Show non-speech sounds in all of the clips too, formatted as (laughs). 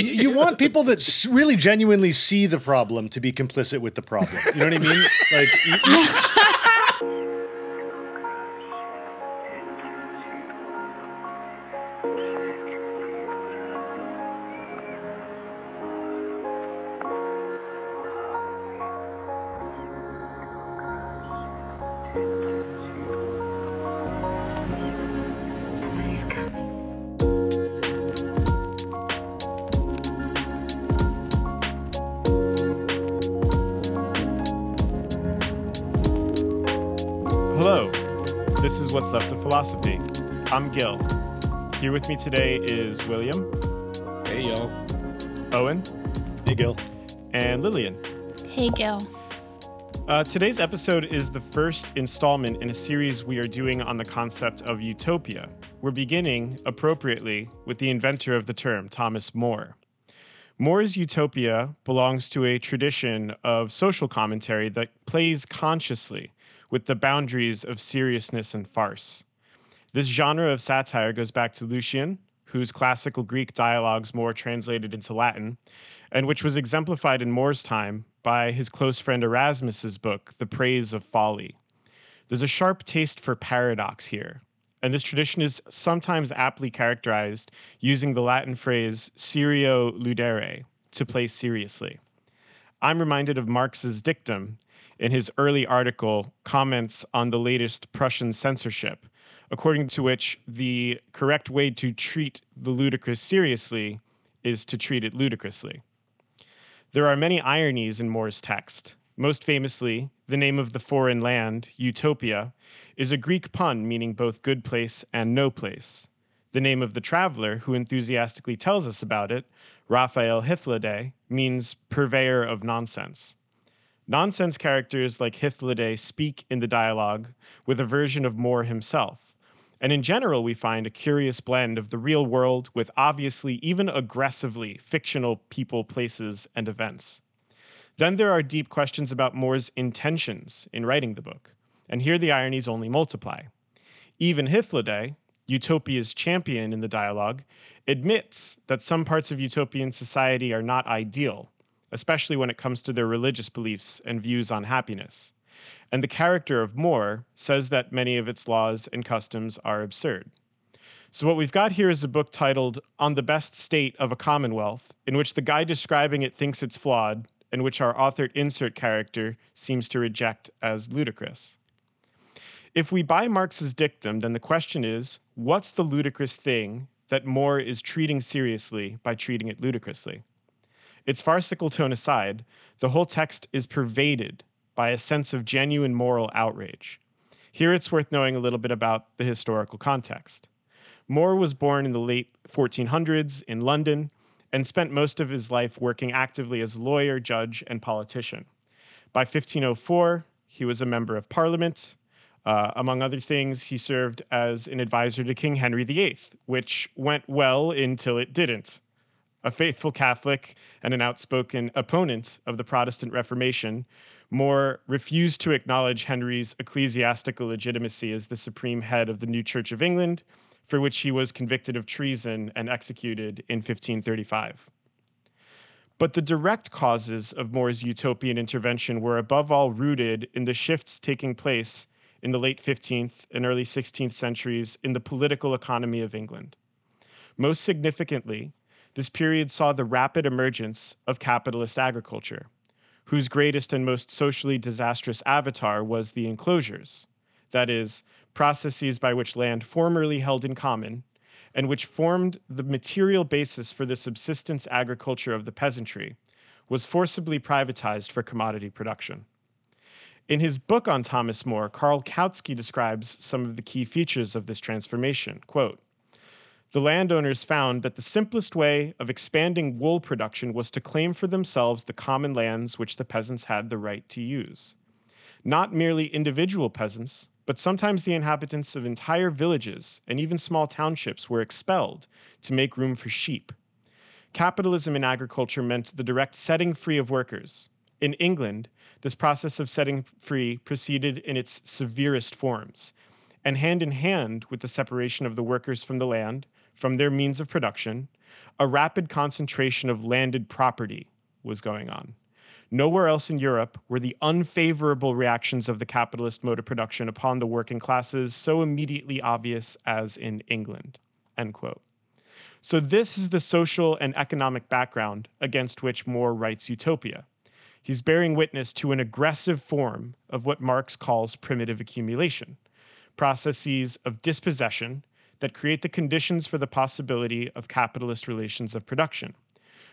you want people that really genuinely see the problem to be complicit with the problem. You know what I mean? Like, Philosophy. I'm Gil. Here with me today is William, hey, yo. Owen, Hey, Gil. and Lillian. Hey, Gil. Uh, today's episode is the first installment in a series we are doing on the concept of utopia. We're beginning, appropriately, with the inventor of the term, Thomas More. More's utopia belongs to a tradition of social commentary that plays consciously with the boundaries of seriousness and farce. This genre of satire goes back to Lucian, whose classical Greek dialogues More translated into Latin, and which was exemplified in More's time by his close friend Erasmus's book, The Praise of Folly. There's a sharp taste for paradox here, and this tradition is sometimes aptly characterized using the Latin phrase serio ludere, to play seriously. I'm reminded of Marx's dictum in his early article, Comments on the Latest Prussian Censorship, according to which the correct way to treat the ludicrous seriously is to treat it ludicrously. There are many ironies in More's text. Most famously, the name of the foreign land, Utopia, is a Greek pun meaning both good place and no place. The name of the traveler who enthusiastically tells us about it, Raphael Hythloday, means purveyor of nonsense. Nonsense characters like Hythloday speak in the dialogue with a version of More himself. And in general, we find a curious blend of the real world with obviously, even aggressively, fictional people, places, and events. Then there are deep questions about More's intentions in writing the book. And here the ironies only multiply. Even Hythloday, Utopia's champion in the dialogue, admits that some parts of utopian society are not ideal, especially when it comes to their religious beliefs and views on happiness. And the character of More says that many of its laws and customs are absurd. So, what we've got here is a book titled On the Best State of a Commonwealth, in which the guy describing it thinks it's flawed, and which our authored insert character seems to reject as ludicrous. If we buy Marx's dictum, then the question is what's the ludicrous thing that More is treating seriously by treating it ludicrously? Its farcical tone aside, the whole text is pervaded by a sense of genuine moral outrage. Here it's worth knowing a little bit about the historical context. More was born in the late 1400s in London and spent most of his life working actively as a lawyer, judge, and politician. By 1504, he was a member of parliament. Uh, among other things, he served as an advisor to King Henry VIII, which went well until it didn't. A faithful Catholic and an outspoken opponent of the Protestant Reformation, More refused to acknowledge Henry's ecclesiastical legitimacy as the supreme head of the new Church of England, for which he was convicted of treason and executed in 1535. But the direct causes of More's utopian intervention were above all rooted in the shifts taking place in the late 15th and early 16th centuries in the political economy of England. Most significantly, this period saw the rapid emergence of capitalist agriculture, whose greatest and most socially disastrous avatar was the enclosures, that is, processes by which land formerly held in common and which formed the material basis for the subsistence agriculture of the peasantry, was forcibly privatized for commodity production. In his book on Thomas More, Karl Kautsky describes some of the key features of this transformation. Quote, the landowners found that the simplest way of expanding wool production was to claim for themselves the common lands which the peasants had the right to use. Not merely individual peasants, but sometimes the inhabitants of entire villages and even small townships were expelled to make room for sheep. Capitalism in agriculture meant the direct setting free of workers. In England, this process of setting free proceeded in its severest forms, and hand in hand with the separation of the workers from the land, from their means of production, a rapid concentration of landed property was going on. Nowhere else in Europe were the unfavorable reactions of the capitalist mode of production upon the working classes so immediately obvious as in England. End quote. So, this is the social and economic background against which More writes Utopia. He's bearing witness to an aggressive form of what Marx calls primitive accumulation processes of dispossession that create the conditions for the possibility of capitalist relations of production,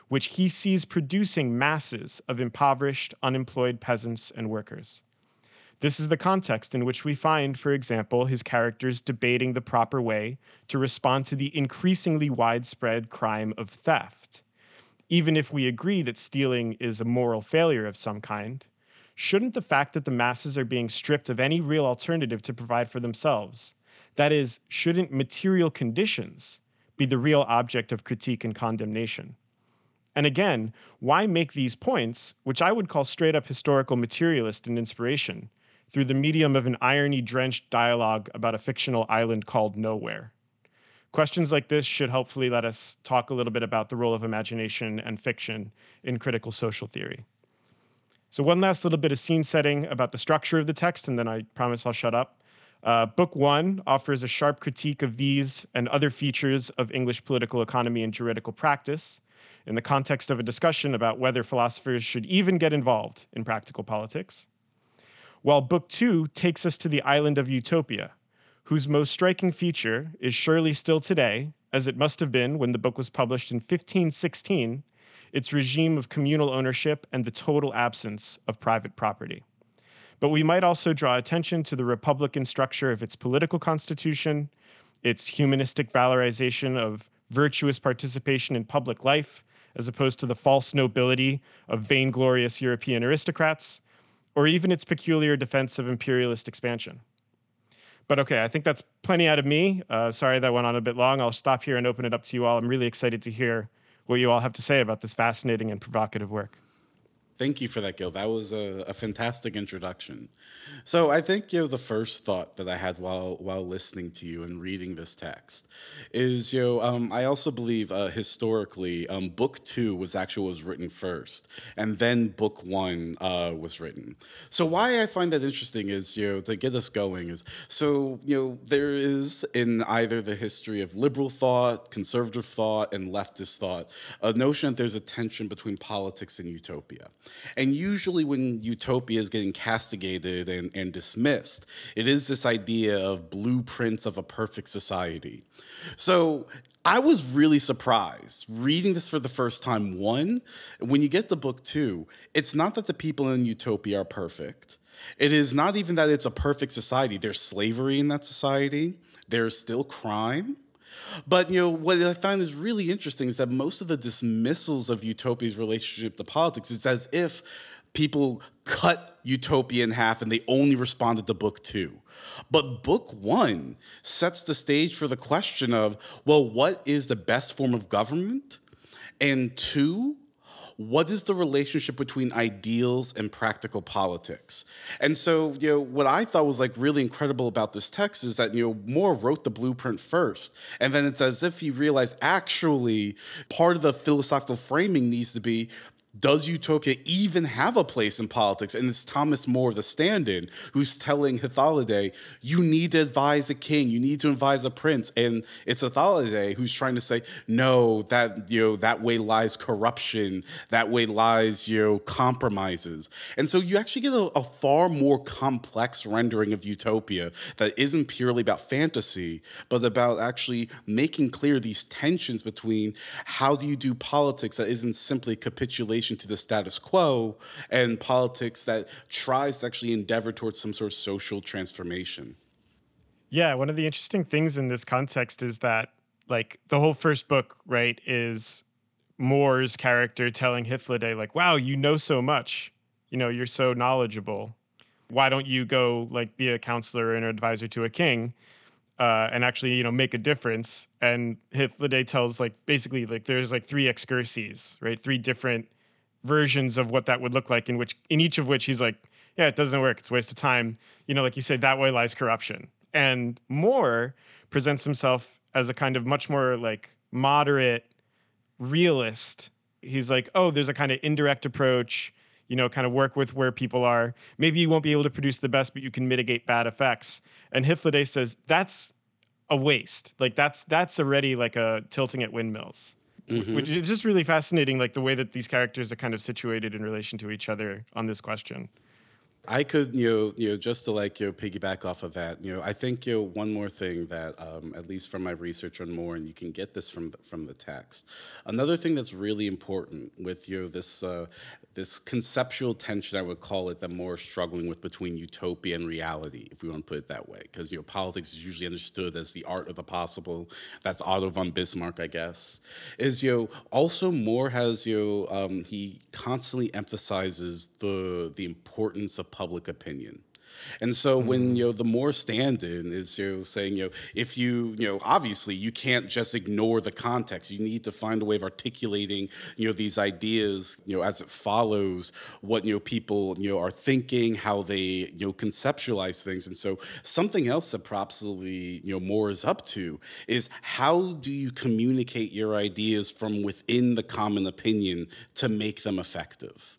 which he sees producing masses of impoverished, unemployed peasants and workers. This is the context in which we find, for example, his characters debating the proper way to respond to the increasingly widespread crime of theft. Even if we agree that stealing is a moral failure of some kind, shouldn't the fact that the masses are being stripped of any real alternative to provide for themselves, that is, shouldn't material conditions be the real object of critique and condemnation? And again, why make these points, which I would call straight up historical materialist and inspiration, through the medium of an irony drenched dialogue about a fictional island called Nowhere? Questions like this should hopefully let us talk a little bit about the role of imagination and fiction in critical social theory. So, one last little bit of scene setting about the structure of the text, and then I promise I'll shut up. Uh, book one offers a sharp critique of these and other features of English political economy and juridical practice in the context of a discussion about whether philosophers should even get involved in practical politics. While book two takes us to the island of Utopia, whose most striking feature is surely still today, as it must have been when the book was published in 1516, its regime of communal ownership and the total absence of private property. But we might also draw attention to the Republican structure of its political constitution, its humanistic valorization of virtuous participation in public life, as opposed to the false nobility of vainglorious European aristocrats, or even its peculiar defense of imperialist expansion. But okay, I think that's plenty out of me. Uh, sorry that went on a bit long. I'll stop here and open it up to you all. I'm really excited to hear what you all have to say about this fascinating and provocative work. Thank you for that, Gil. That was a, a, fantastic introduction. So I think you know the first thought that I had while while listening to you and reading this text is you know um, I also believe uh, historically um, book two was actually was written first, and then book one uh, was written. So why I find that interesting is you know to get us going is so you know there is in either the history of liberal thought, conservative thought, and leftist thought a notion that there's a tension between politics and utopia. And usually, when utopia is getting castigated and, and dismissed, it is this idea of blueprints of a perfect society. So I was really surprised reading this for the first time. One, when you get the book two, it's not that the people in utopia are perfect. It is not even that it's a perfect society. There's slavery in that society. There's still crime. But you know what I find is really interesting is that most of the dismissals of utopia's relationship to politics it's as if people cut utopia in half and they only responded to book two. But book one sets the stage for the question of well, what is the best form of government? And two, what is the relationship between ideals and practical politics? And so, you know, what I thought was like really incredible about this text is that, you know, More wrote the blueprint first. And then it's as if he realized actually part of the philosophical framing needs to be does utopia even have a place in politics? And it's Thomas More, the stand in, who's telling Hythloday, you need to advise a king, you need to advise a prince. And it's Hythloday who's trying to say, no, that, you know, that way lies corruption, that way lies, you know, compromises. And so you actually get a, a far more complex rendering of utopia that isn't purely about fantasy, but about actually making clear these tensions between how do you do politics that isn't simply capitulation to the status quo and politics that tries to actually endeavor towards some sort of social transformation. Yeah, one of the interesting things in this context is that like the whole first book, right, is More's character telling Hythloday like, "Wow, you know so much. You know, you're so knowledgeable. Why don't you go like be a counselor and an advisor to a king?" Uh, and actually, you know, make a difference. And Hythloday tells like basically like there's like three excurses, right? Three different versions of what that would look like in which in each of which he's like yeah it doesn't work it's a waste of time you know like you said that way lies corruption and more presents himself as a kind of much more like moderate realist. He's like, oh, there's a kind of indirect approach, you know, kind of work with where people are. Maybe you won't be able to produce the best, but you can mitigate bad effects. And Hythloday says that's a waste. Like that's that's already like a tilting at windmills. Mm-hmm. Which is just really fascinating, like the way that these characters are kind of situated in relation to each other on this question. I could, you know, you know, just to like you know, piggyback off of that, you know, I think you know, one more thing that, um, at least from my research on More, and you can get this from the, from the text. Another thing that's really important with you know, this uh, this conceptual tension, I would call it, that More struggling with between utopia and reality, if we want to put it that way, because you know, politics is usually understood as the art of the possible. That's Otto von Bismarck, I guess. Is you know, also More has you know, um, he constantly emphasizes the the importance of public opinion. And so mm-hmm. when you know the more stand-in is you know, saying you know if you you know obviously you can't just ignore the context. You need to find a way of articulating you know these ideas you know as it follows what you know people you know are thinking, how they you know conceptualize things. And so something else that probably you know More is up to is how do you communicate your ideas from within the common opinion to make them effective.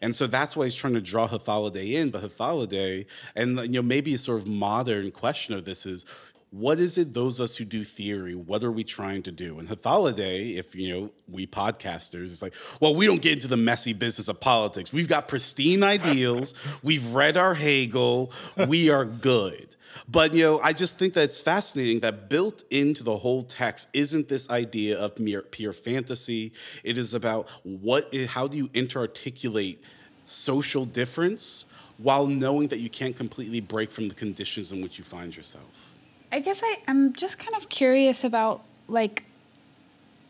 And so that's why he's trying to draw Hythloday in. But Hythloday, and you know, maybe a sort of modern question of this is what is it those of us who do theory what are we trying to do? And Hythloday if you know we podcasters it's like well we don't get into the messy business of politics. We've got pristine ideals. (laughs) We've read our hegel. We are good. But you know, I just think that it's fascinating that built into the whole text isn't this idea of mere pure fantasy. It is about what is, how do you interarticulate social difference while knowing that you can't completely break from the conditions in which you find yourself. I guess I, I'm just kind of curious about like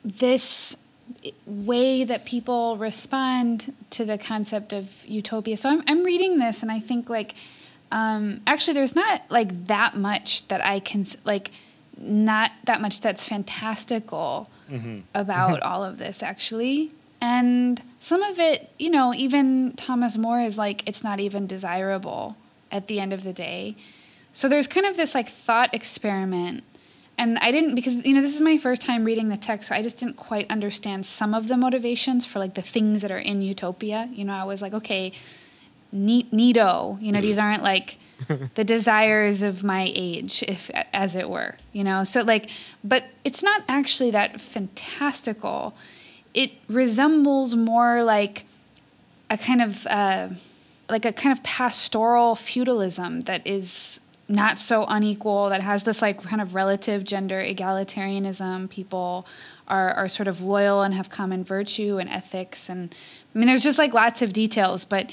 this way that people respond to the concept of utopia. So I'm I'm reading this and I think like um, actually, there's not like that much that I can like, not that much that's fantastical mm-hmm. about (laughs) all of this actually. And some of it, you know, even Thomas More is like, it's not even desirable at the end of the day. So there's kind of this like thought experiment. And I didn't, because, you know, this is my first time reading the text, so I just didn't quite understand some of the motivations for like the things that are in Utopia. You know, I was like, okay, neat neato you know these aren't like (laughs) the desires of my age if as it were you know so like but it's not actually that fantastical it resembles more like a kind of uh, like a kind of pastoral feudalism that is not so unequal that has this like kind of relative gender egalitarianism people are, are sort of loyal and have common virtue and ethics and i mean there's just like lots of details but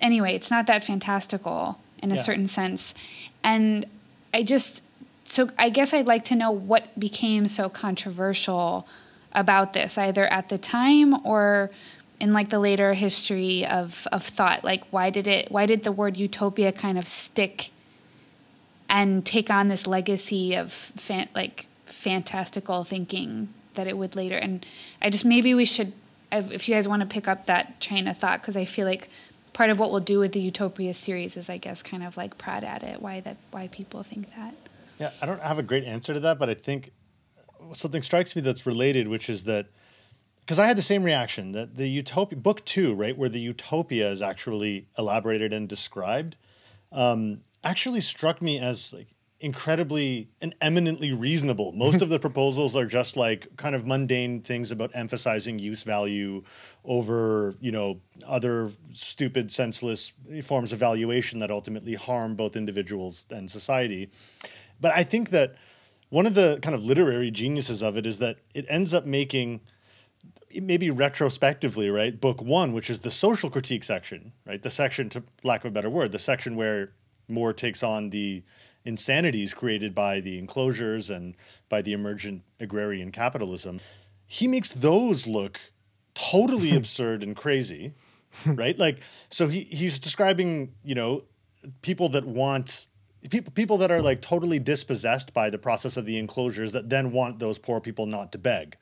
anyway, it's not that fantastical in a yeah. certain sense. And I just, so I guess I'd like to know what became so controversial about this, either at the time or in like the later history of, of thought. Like, why did it, why did the word utopia kind of stick and take on this legacy of fan, like fantastical thinking that it would later? And I just, maybe we should, if you guys want to pick up that train of thought, because I feel like part of what we'll do with the Utopia series is, I guess, kind of like prod at it. Why that? Why people think that? Yeah, I don't have a great answer to that, but I think something strikes me that's related, which is that because I had the same reaction that the Utopia book two, right, where the Utopia is actually elaborated and described, um, actually struck me as like incredibly and eminently reasonable. (laughs) Most of the proposals are just like kind of mundane things about emphasizing use value over, you know, other stupid, senseless forms of valuation that ultimately harm both individuals and society. But I think that one of the kind of literary geniuses of it is that it ends up making maybe retrospectively, right? Book one, which is the social critique section, right? The section, to lack of a better word, the section where More takes on the insanities created by the enclosures and by the emergent agrarian capitalism, he makes those look totally (laughs) absurd and crazy, right? Like, so he he's describing, you know, people that want people people that are like totally dispossessed by the process of the enclosures that then want those poor people not to beg,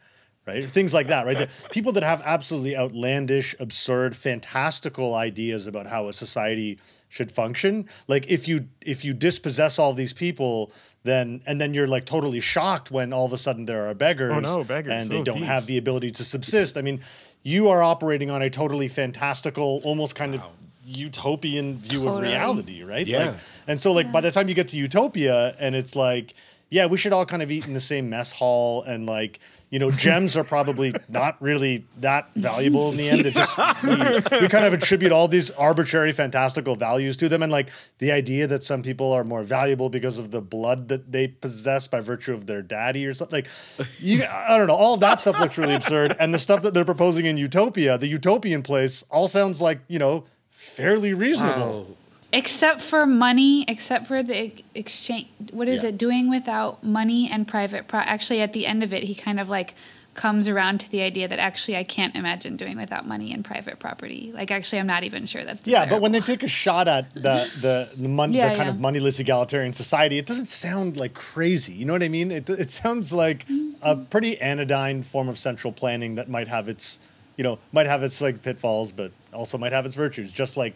right? Things like that, right? The (laughs) people that have absolutely outlandish, absurd, fantastical ideas about how a society should function. Like if you if you dispossess all these people, then and then you're like totally shocked when all of a sudden there are beggars, Oh, no, beggars. and they Oh, don't geez. have the ability to subsist. I mean, you are operating on a totally fantastical, almost kind of utopian view of reality, right? Yeah. Like, and so like by the time you get to utopia and it's like, yeah, we should all kind of eat in the same mess hall and like, you know, gems are probably (laughs) not really that valuable in the end. It just we, (laughs) we kind of attribute all these arbitrary, fantastical values to them, and like the idea that some people are more valuable because of the blood that they possess by virtue of their daddy or something. Like, you, I don't know. All of that stuff looks really absurd, and the stuff that they're proposing in Utopia, the utopian place, all sounds like you know fairly reasonable. Wow. Except for money, except for the exchange. What is Yeah. it doing without money and private? Pro- actually, at the end of it, he kind of like comes around to the idea that actually I can't imagine doing without money and private property. Like actually, I'm not even sure that's Yeah, but when they take a shot at the the the, mon- Yeah, the kind yeah. of moneyless egalitarian society, it doesn't sound like crazy. You know what I mean? It it sounds like a mm-hmm. pretty anodyne form of central planning that might have its, you know, might have its like pitfalls, but also might have its virtues, just like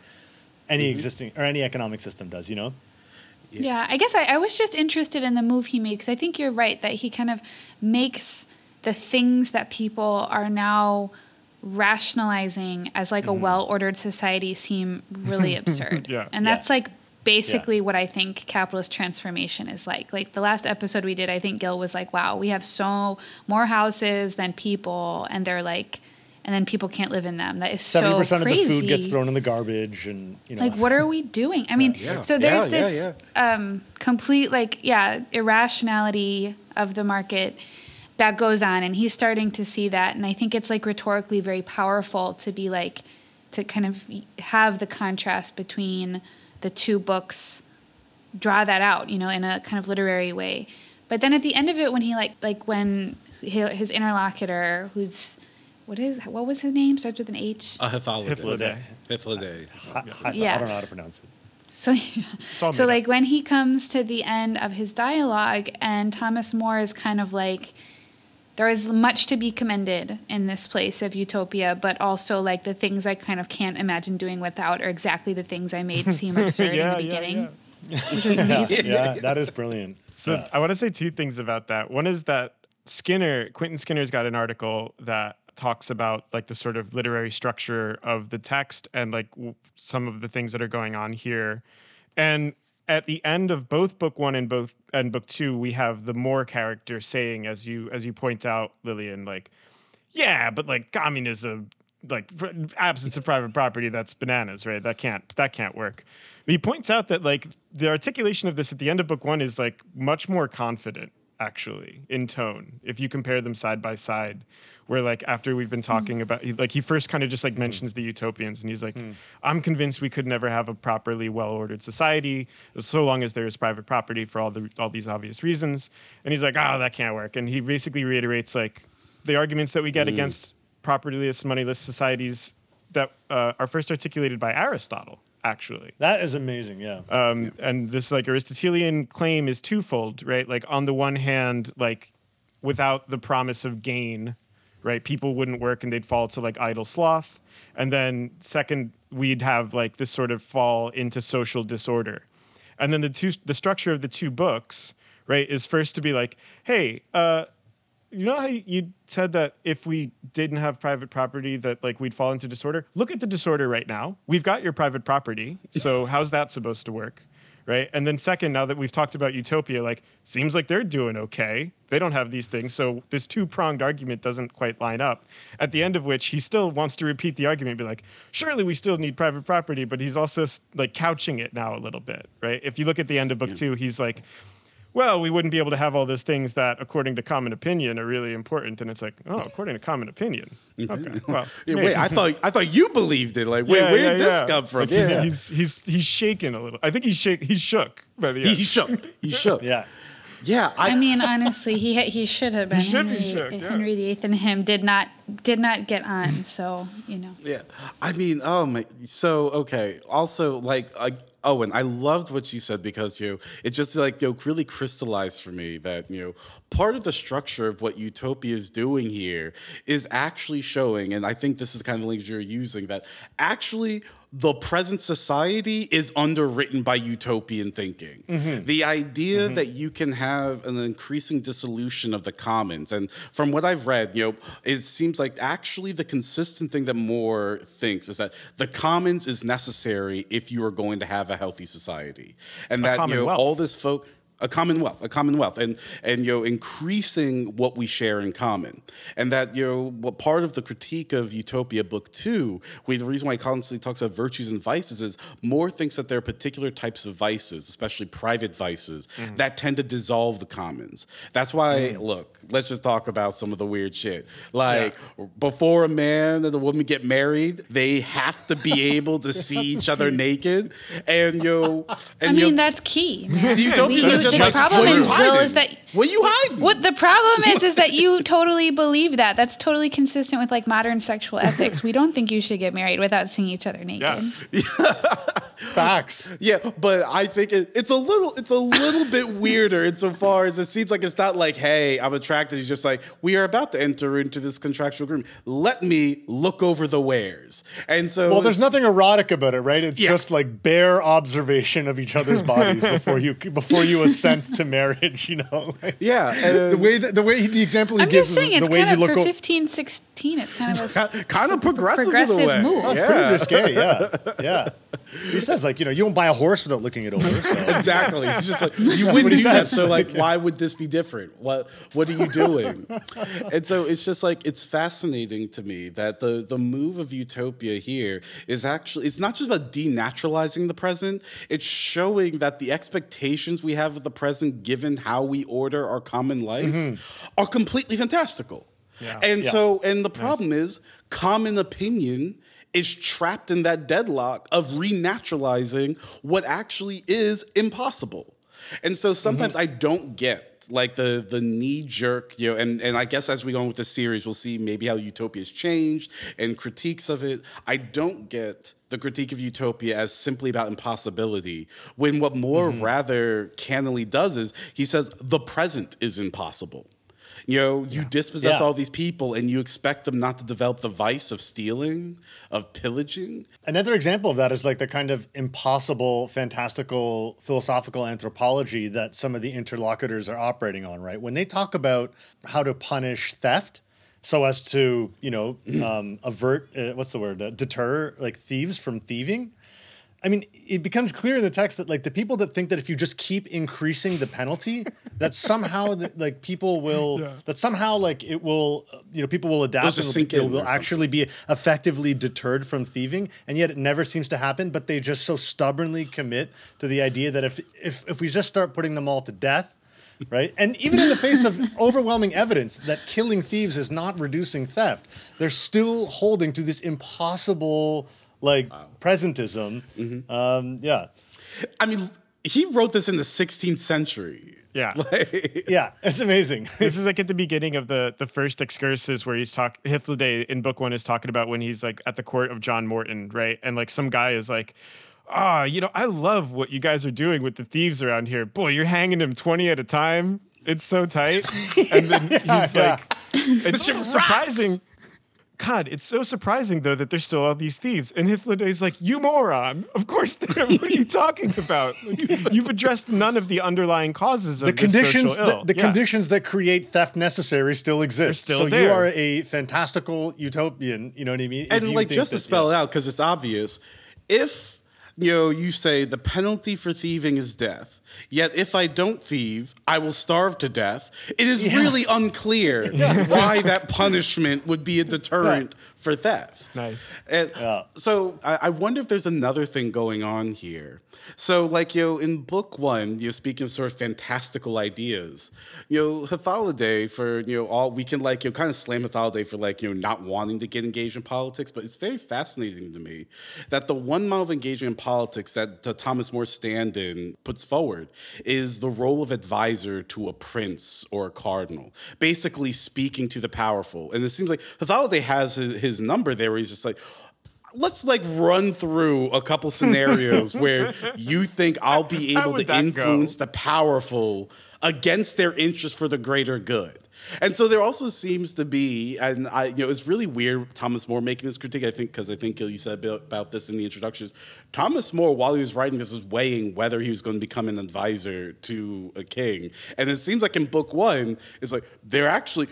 any mm-hmm. existing or any economic system does. You know? Yeah, I guess I, I was just interested in the move he made because I think you're right that he kind of makes the things that people are now rationalizing as like a mm-hmm. well ordered society seem really (laughs) absurd. Yeah. And Yeah. that's like basically what I think capitalist transformation is like. Like the last episode we did, I think Gil was like, wow, we have so more houses than people, and they're like, and then people can't live in them. That is Seventy so percent of the food gets thrown in the garbage, and you know, like what are we doing? I mean Yeah. so there's Yeah, yeah, this um complete like yeah irrationality of the market that goes on and he's starting to see that and i think it's like rhetorically very powerful to be like to kind of have the contrast between the two books draw that out you know in a kind of literary way. But then at the end of it when he like like when his interlocutor who's what is what was his name starts with an h uh, A Hithaliday. Hythloday. Hythloday. I, I, Yeah. I don't know how to pronounce it. So, (laughs) all so made like when he comes to the end of his dialogue, and Thomas More is kind of like, there is much to be commended in this place of utopia, but also like the things I kind of can't imagine doing without are exactly the things I made seem (laughs) absurd Yeah, in the beginning, yeah. which is (laughs) amazing. Yeah, that is brilliant. So Yeah. I want to say two things about that. One is that Skinner, Quentin Skinner's got an article that talks about like the sort of literary structure of the text and like w- some of the things that are going on here. And at the end of both book one and both and book two, we have the more character saying, as you as you point out, Lillian, like, yeah, but like communism, like absence of private property, that's bananas, right? That can't that can't work. But he points out that like the articulation of this at the end of book one is like much more confident actually in tone if you compare them side by side where like after we've been talking mm. about like he first kind of just like mm. mentions the utopians and he's like mm. i'm convinced we could never have a properly well ordered society so long as there is private property for all the all these obvious reasons. And he's like oh that can't work. And he basically reiterates like the arguments that we get against propertyless moneyless societies that uh, are first articulated by aristotle actually That is amazing. Yeah. um, and this like aristotelian claim is twofold right like on the one hand like without the promise of gain right people wouldn't work and they'd fall to like idle sloth and then second we'd have like this sort of fall into social disorder and then the two the structure of the two books right is first to be like hey uh you know how you said that if we didn't have private property that like we'd fall into disorder? Look at the disorder right now. We've got your private property so (laughs) how's that supposed to work right? And then second now that we've talked about utopia like seems like they're doing okay. They don't have these things so this two-pronged argument doesn't quite line up. At the end of which he still wants to repeat the argument be like surely we still need private property but he's also like couching it now a little bit right? If you look at the end of book two he's like well, we wouldn't be able to have all those things that, according to common opinion, are really important. And it's like, oh, mm-hmm. according to common opinion. Mm-hmm. Okay, (laughs) well, Yeah, wait, I thought I thought you believed it. Like, wait, Yeah, where yeah, did this yeah. come from? Like, he's, he's he's he's shaking a little. I think he's shake he's shook by the end. he shook. He (laughs) shook. Yeah. Yeah, I, I mean, honestly, he he should have been. should be Henry, shook, yeah. Henry VIII and him did not did not get on. So you know. Yeah, I mean, oh my. So okay. Also, like, I, Oh, Owen, I loved what you said because you know, it just like you know, really crystallized for me that you know part of the structure of what Utopia is doing here is actually showing, and I think this is kind of the language you're using that actually the present society is underwritten by utopian thinking. Mm-hmm. The idea mm-hmm. that you can have an increasing dissolution of the commons, and from what I've read, you know, it seems like actually the consistent thing that More thinks is that the commons is necessary if you are going to have a healthy society, and a that you know all this folk a commonwealth, a commonwealth, and and you know increasing what we share in common, and that you know what part of the critique of Utopia Book Two, we, the reason why he constantly talks about virtues and vices is More thinks that there are particular types of vices, especially private vices, mm. that tend to dissolve the commons. That's why mm. look, let's just talk about some of the weird shit. Like yeah. before a man and a woman get married, they have to be able to see each other (laughs) naked, and you know, and, I mean that's key. Utopia the like, problem is, Will, is that what you hiding? What the problem is is that you (laughs) totally believe that. That's totally consistent with like modern sexual (laughs) ethics. We don't think you should get married without seeing each other naked. Yeah. (laughs) Facts. Yeah, but I think it, it's a little it's a little bit weirder insofar as it seems like it's not like, hey, I'm attracted. It's just like we are about to enter into this contractual agreement. Let me look over the wares. And so Well, there's nothing erotic about it, right? It's yeah. just like bare observation of each other's bodies before you before you assent to marriage, you know. (laughs) yeah. the way that, the way the example he I'm gives just saying is the way you look for 15 16 it's kind of a (laughs) kind of progressive, progressive move. Oh, yeah. pretty risque, yeah. (laughs) Yeah. He says like, you know, you don't buy a horse without looking it over. So. exactly. He's just like you wouldn't do that. So like why would this be different? What what are you doing? and so it's just like it's fascinating to me that the the move of utopia here is actually it's not just about denaturalizing the present, it's showing that the expectations we have of the present given how we order our common life mm-hmm. are completely fantastical. Yeah. And yeah. so and the problem nice. is common opinion is trapped in that deadlock of renaturalizing what actually is impossible. And so sometimes mm-hmm. I don't get like the the knee jerk, you know, and, and I guess as we go on with the series, we'll see maybe how Utopia's changed and critiques of it. I don't get the critique of Utopia as simply about impossibility, when what More mm-hmm. rather cannily does is he says the present is impossible. You know, you yeah. dispossess yeah. all these people and you expect them not to develop the vice of stealing, of pillaging. Another example of that is like the kind of impossible, fantastical, philosophical anthropology that some of the interlocutors are operating on, right? When they talk about how to punish theft, so as to you know (clears throat) um, avert uh, what's the word uh, deter like thieves from thieving I mean, it becomes clear in the text that like the people that think that if you just keep increasing the penalty, that somehow that, like people will yeah. that somehow like it will uh, you know people will adapt and will, will actually be effectively deterred from thieving, and yet it never seems to happen. But they just so stubbornly commit to the idea that if if if we just start putting them all to death, right? And even in the face of (laughs) overwhelming evidence that killing thieves is not reducing theft, they're still holding to this impossible like wow. presentism. Mm-hmm. Um, yeah. I mean, he wrote this in the 16th century. Yeah, (laughs) like, yeah, it's amazing. (laughs) this is like at the beginning of the the first excursus where he's talk. Hythloday in book one is talking about when he's like at the court of John Morton, right? And like some guy is like, ah, oh, you know, I love what you guys are doing with the thieves around here. Boy, you're hanging them twenty at a time. It's so tight. (laughs) And then yeah, he's yeah. like, it's surprising. God, it's so surprising though that there's still all these thieves. And Hythloday's like, you moron. Of course there. What are you talking about? Like, (laughs) you've addressed none of the underlying causes of the conditions. The, the yeah. conditions that create theft necessary still exist. Still so there. you are a fantastical utopian. You know what I mean? And like just that, to spell yeah. it out, because it's obvious. If you know, you say the penalty for thieving is death Yet if I don't thieve, I will starve to death. It is yeah. really unclear (laughs) yeah. why that punishment would be a deterrent yeah. For theft. Nice. And so I, I, wonder if there's another thing going on here. So, like, you know, in book one, you're speaking of sort of fantastical ideas, you know, Hythloday for, you know, all we can like, you know, kind of slam Hythloday for like, you know, not wanting to get engaged in politics, but it's very fascinating to me that the one model of engaging in politics that the Thomas More stand in puts forward is the role of advisor to a prince or a cardinal, basically speaking to the powerful. And it seems like Hythloday has his number there where he's just like, let's like run through a couple scenarios (laughs) where you think I'll be able to influence go? the powerful against their interest for the greater good. And so there also seems to be, and I, you know, it's really weird. Thomas More making this critique, I think, because I think you said about- about this in the introductions. Thomas More, while he was writing this, was weighing whether he was going to become an advisor to a king. And it seems like in book one, it's like they're actually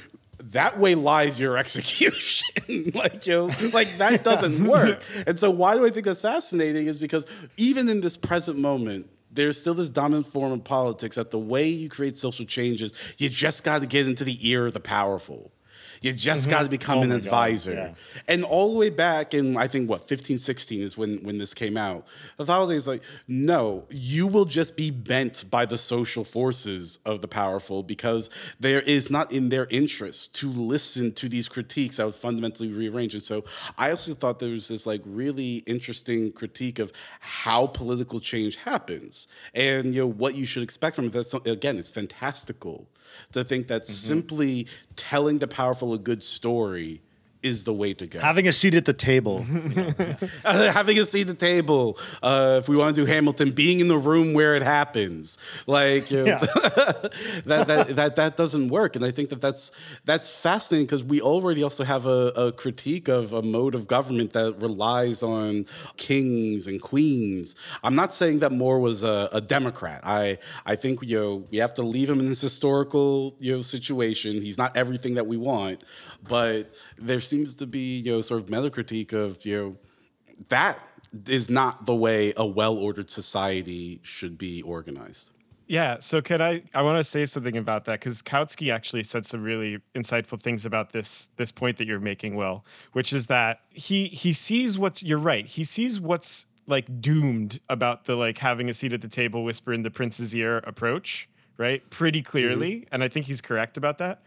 that way lies your (laughs) execution. (laughs) like you know, like that doesn't (laughs) work. and so why do I think that's fascinating is because even in this present moment, there's still this dominant form of politics that the way you create social changes, you just got to get into the ear of the powerful. You just mm-hmm. got to become Oh an God, advisor. yeah. And all the way back in, I think, what, 15, 16 is when, when this came out. Hythloday is like, no, you will just be bent by the social forces of the powerful because there is not in their interest to listen to these critiques that was fundamentally rearranged. And so I also thought there was this like really interesting critique of how political change happens and you know what you should expect from it. That's again, it's fantastical to think that mm-hmm. simply telling the powerful a good story is the way to go. Having a seat at the table. (laughs) (laughs) having a seat at the table. Uh, if we want to do Hamilton, being in the room where it happens, like you know, Yeah. (laughs) that, that that that doesn't work. And I think that that's that's fascinating because we already also have a, a critique of a mode of government that relies on kings and queens. I'm not saying that More was a, a Democrat. I I think you know we have to leave him in this historical you know situation. He's not everything that we want, but there seems to be you know sort of meta critique of you know that is not the way a well-ordered society should be organized. Yeah. So can I? I want to say something about that because Kautsky actually said some really insightful things about this this point that you're making, Will, which is that he he sees what's. You're right. He sees what's like doomed about the like having a seat at the table, whisper in the prince's ear approach, right? Pretty mm-hmm. clearly, and I think he's correct about that.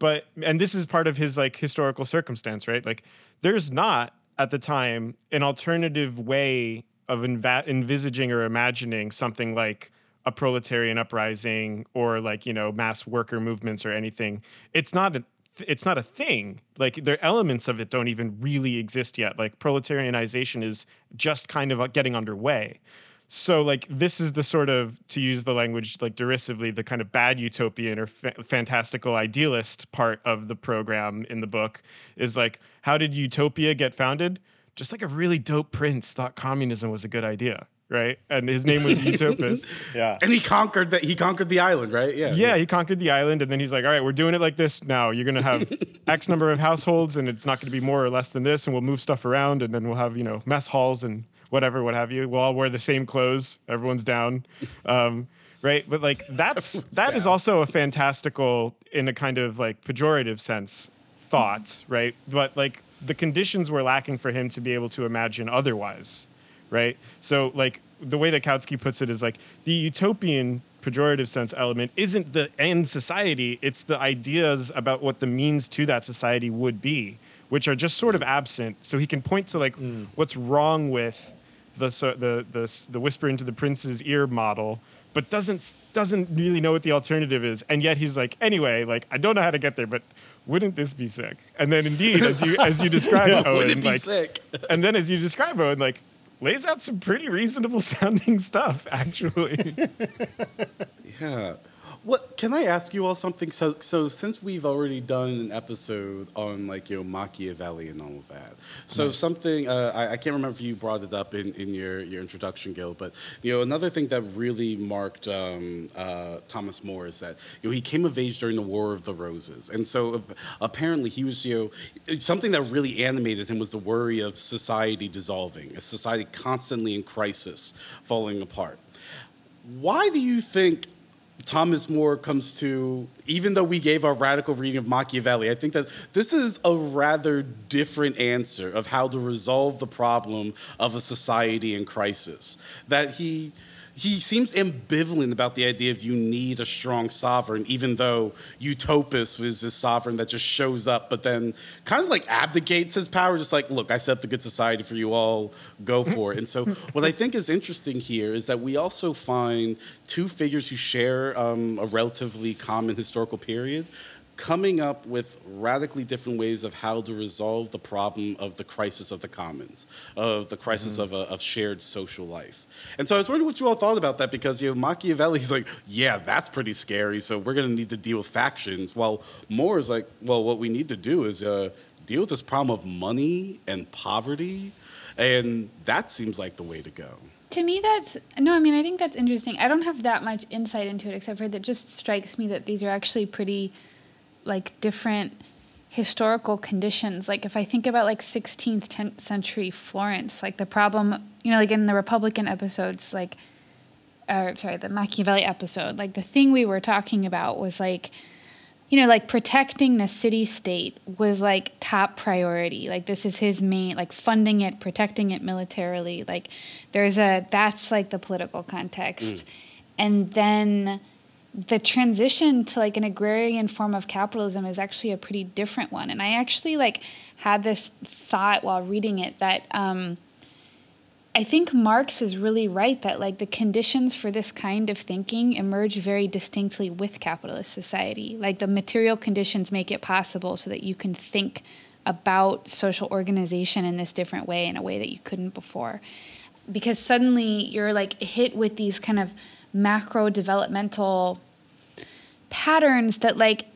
But and this is part of his like historical circumstance, right? Like there's not at the time an alternative way of enva- envisaging or imagining something like a proletarian uprising or like you know mass worker movements or anything. It's not a it's not a thing. Like there elements of it don't even really exist yet. Like proletarianization is just kind of uh, getting underway so like this is the sort of to use the language like derisively the kind of bad utopian or fa- fantastical idealist part of the program in the book is like how did utopia get founded just like a really dope prince thought communism was a good idea right and his name was utopus (laughs) Yeah. And he conquered that. He conquered the island, right? Yeah. yeah he conquered the island and then he's like all right we're doing it like this now you're going to have (laughs) x number of households and it's not going to be more or less than this and we'll move stuff around and then we'll have you know mess halls and whatever what have you. We'll all wear the same clothes. Everyone's down. (laughs) Um, right? But like that's Everyone's that is down. also a fantastical in a kind of like pejorative sense thought right? But like the conditions were lacking for him to be able to imagine otherwise right? So like the way that Kautsky puts it is like the utopian pejorative sense element isn't the end society, it's the ideas about what the means to that society would be, which are just sort of absent. So he can point to like what's wrong with the so, the the the whisper into the prince's ear model, but doesn't doesn't really know what the alternative is. And yet he's like, anyway, like I don't know how to get there, but wouldn't this be sick? And then indeed, as you as you (laughs) describe Owen, Wouldn't it be like sick? (laughs) and then as you describe Owen, like lays out some pretty reasonable (laughs) sounding stuff, actually. Yeah. What can I ask you all something? So, so since we've already done an episode on like you know Machiavelli and all of that, so something uh, I, I can't remember if you brought it up in, in your, your introduction, Gil, but you know another thing that really marked um, uh, Thomas More is that you know he came of age during the War of the Roses, and so uh, apparently he was you know something that really animated him was the worry of society dissolving, a society constantly in crisis, falling apart. Why do you think Thomas More comes to, even though we gave our radical reading of Machiavelli, I think that this is a rather different answer of how to resolve the problem of a society in crisis. That he he seems ambivalent about the idea of you need a strong sovereign, even though Utopus is this sovereign that just shows up, but then kind of like abdicates his power, just like, look, I set up the good society for you all, go for it. And so, what I think is interesting here is that we also find two figures who share um, a relatively common historical period. Coming up with radically different ways of how to resolve the problem of the crisis of the commons, of the crisis Mm-hmm. of, a, of shared social life. And so I was wondering what you all thought about that because you know Machiavelli's like, yeah, that's pretty scary. So we're going to need to deal with factions. While More is like, well, what we need to do is uh, deal with this problem of money and poverty, and that seems like the way to go. To me, that's no. I mean, I think that's interesting. I don't have that much insight into it, except for that just strikes me that these are actually pretty, like, different historical conditions. Like, if I think about like 16th 10th century Florence, like the problem, you know, like in the Republican episodes, like, or sorry, the Machiavelli episode, like the thing we were talking about was like, you know, like protecting the city state was like top priority. Like this is his main, like funding it, protecting it militarily. Like there's a that's like the political context, mm. and then the transition to like an agrarian form of capitalism is actually a pretty different one. And I actually like had this thought while reading it that. um I think Marx is really right that like the conditions for this kind of thinking emerge very distinctly with capitalist society. Like the material conditions make it possible so that you can think about social organization in this different way in a way that you couldn't before. Because suddenly you're like hit with these kind of macro developmental patterns that like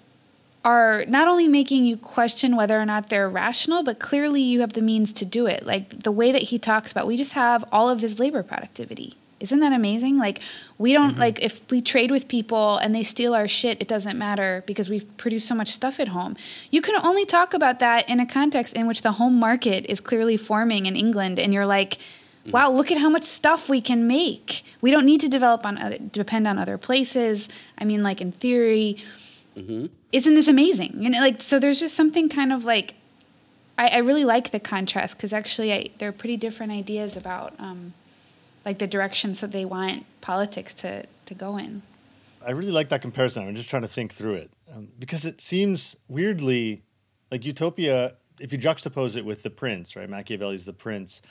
are not only making you question whether or not they're rational, but clearly you have the means to do it. Like the way that he talks about, we just have all of this labor productivity. Isn't that amazing? Like we don't mm-hmm. like if we trade with people and they steal our shit, it doesn't matter because we produce so much stuff at home. You can only talk about that in a context in which the home market is clearly forming in England and you're like, wow, look at how much stuff we can make. We don't need to develop on other, depend on other places. I mean like in theory, isn't this amazing? You know, like so. There's just something kind of like, I, I really like the contrast because actually, I, they're pretty different ideas about, um, like the directions that they want politics to to go in. I really like that comparison. I'm just trying to think through it um, because it seems weirdly like Utopia. If you juxtapose it with The Prince, right? Machiavelli's The Prince.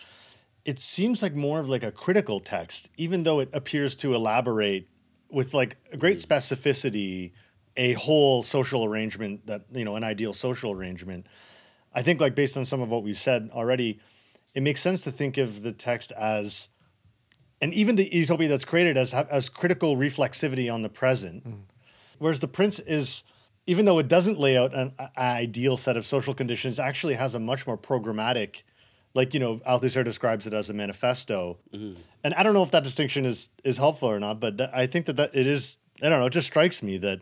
It seems like more of like a critical text, even though it appears to elaborate with like a great mm. specificity a whole social arrangement that you know an ideal social arrangement. I think like based on some of what we've said already, it makes sense to think of the text as and even the utopia that's created as as critical reflexivity on the present. Mm. Whereas the prince is, even though it doesn't lay out an a- ideal set of social conditions, actually has a much more programmatic, like you know Althusser describes it as a manifesto. Mm-hmm. And I don't know if that distinction is is helpful or not, but that, I think that that it is. I don't know. It just strikes me that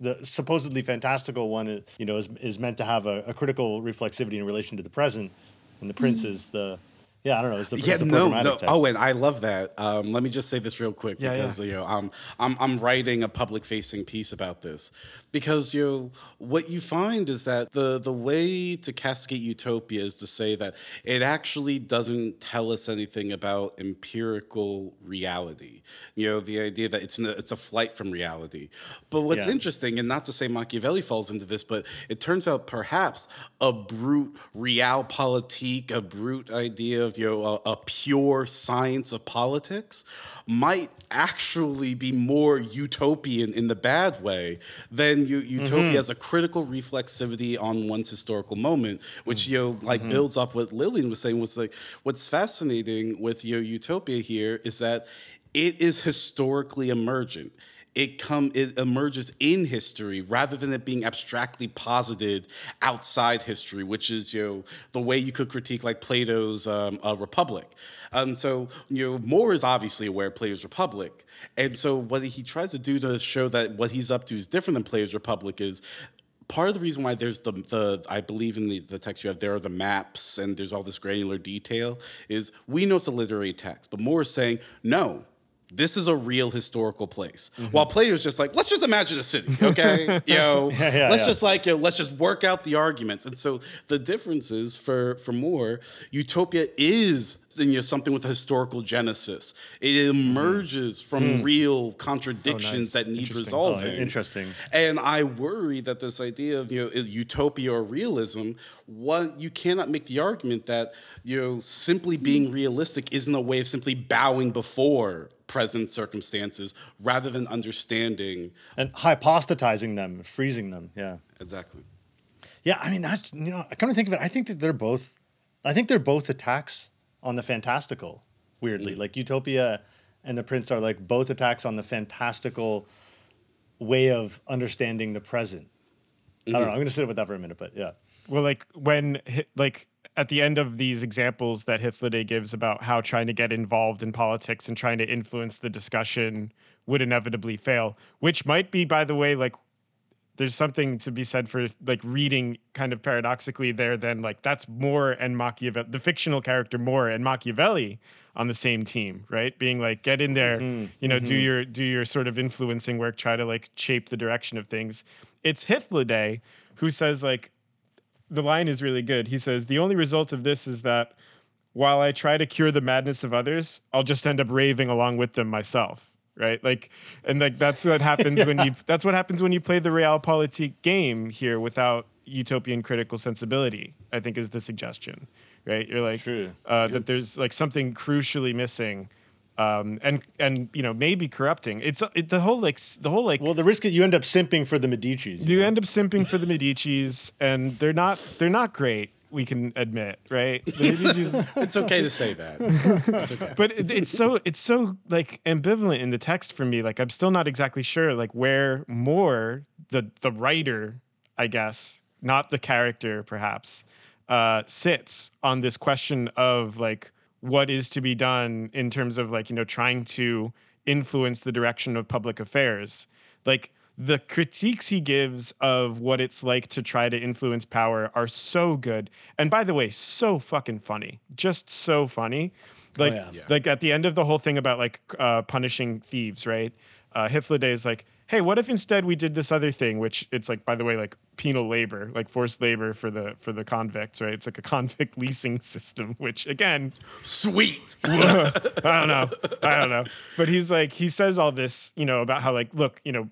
the supposedly fantastical one, you know, is is meant to have a, a critical reflexivity in relation to the present, and the prince mm-hmm. is the. Yeah, I don't know. It's the, Yeah, the no, no. text. Oh, and I love that. Um, let me just say this real quick Yeah, because yeah. you know I'm I'm I'm writing a public facing piece about this because you know what you find is that the the way to cascade utopia is to say that it actually doesn't tell us anything about empirical reality. You know, the idea that it's an, it's a flight from reality. But what's Yeah. interesting, and not to say Machiavelli falls into this, but it turns out perhaps a brute realpolitik, a brute idea of you a, a pure science of politics, might actually be more utopian in the bad way than u- utopia mm-hmm. as a critical reflexivity on one's historical moment, which mm-hmm. you know like mm-hmm. builds off what Lillian was saying was like what's fascinating with your utopia here is that it is historically emergent it come it emerges in history rather than it being abstractly posited outside history, which is you know the way you could critique like Plato's um, uh, Republic. Um, so you know More is obviously aware of Plato's Republic, and so what he tries to do to show that what he's up to is different than Plato's Republic is part of the reason why there's the the I believe in the, the text you have there are the maps and there's all this granular detail is we know it's a literary text, but More is saying no. This is a real historical place. Mm-hmm. While Plato's just like, let's just imagine a city, okay? (laughs) you know, yeah, let's yeah. just like, you know, let's just work out the arguments. And so the difference is for for More, utopia is you know, something with a historical genesis. It mm-hmm. emerges from mm. real oh, contradictions nice. that need Interesting. Oh, resolving. Oh, interesting. And I worry that this idea of you know utopia or realism, one you cannot make the argument that you know simply being realistic isn't a way of simply bowing before present circumstances rather than understanding and hypostatizing them, freezing them. Yeah. exactly. Yeah, I mean that's you know, I come to think of it, I think that they're both I think they're both attacks on the fantastical, weirdly. Mm. Like Utopia and the Prince are like both attacks on the fantastical way of understanding the present. I don't know. Mm-hmm. I'm gonna sit with that for a minute, but yeah. Well, like when like at the end of these examples that Hythloday gives about how trying to get involved in politics and trying to influence the discussion would inevitably fail, which might be, by the way, like there's something to be said for like reading kind of paradoxically there then like that's More and Machiavelli the fictional character More and Machiavelli on the same team right? Being like get in there mm-hmm, you know do mm-hmm. your do your sort of influencing work try to like shape the direction of things. It's Hythloday who says like the line is really good. He says the only result of this is that while I try to cure the madness of others I'll just end up raving along with them myself right? Like and like that's what happens when you (laughs) that's what happens when you play the realpolitik game here without utopian critical sensibility i think is the suggestion right? You're like. Uh, that there's like something crucially missing um and and you know maybe corrupting. It's it, the whole like the whole like Well, the risk is you end up simping for the Medicis. you end up simping for the medicis and they're not they're not great we can admit right (laughs) medicis It's okay to say that. It's okay. but it, it's so it's so like ambivalent in the text for me like i'm still not exactly sure like where more the the writer i guess not the character perhaps uh sits on this question of like what is to be done in terms of like you know trying to influence the direction of public affairs like the critiques he gives of what it's like to try to influence power are so good and by the way so fucking funny just so funny like yeah. Yeah. like at the end of the whole thing about like uh, punishing thieves right uh, Hythloday is like hey what if instead we did this other thing which it's like by the way like penal labor like forced labor for the for the convicts right it's like a (laughs) convict leasing system which again Sweet. (laughs) I don't know. I don't know. But he's like, he says all this, you know, about how like, look, you know, h-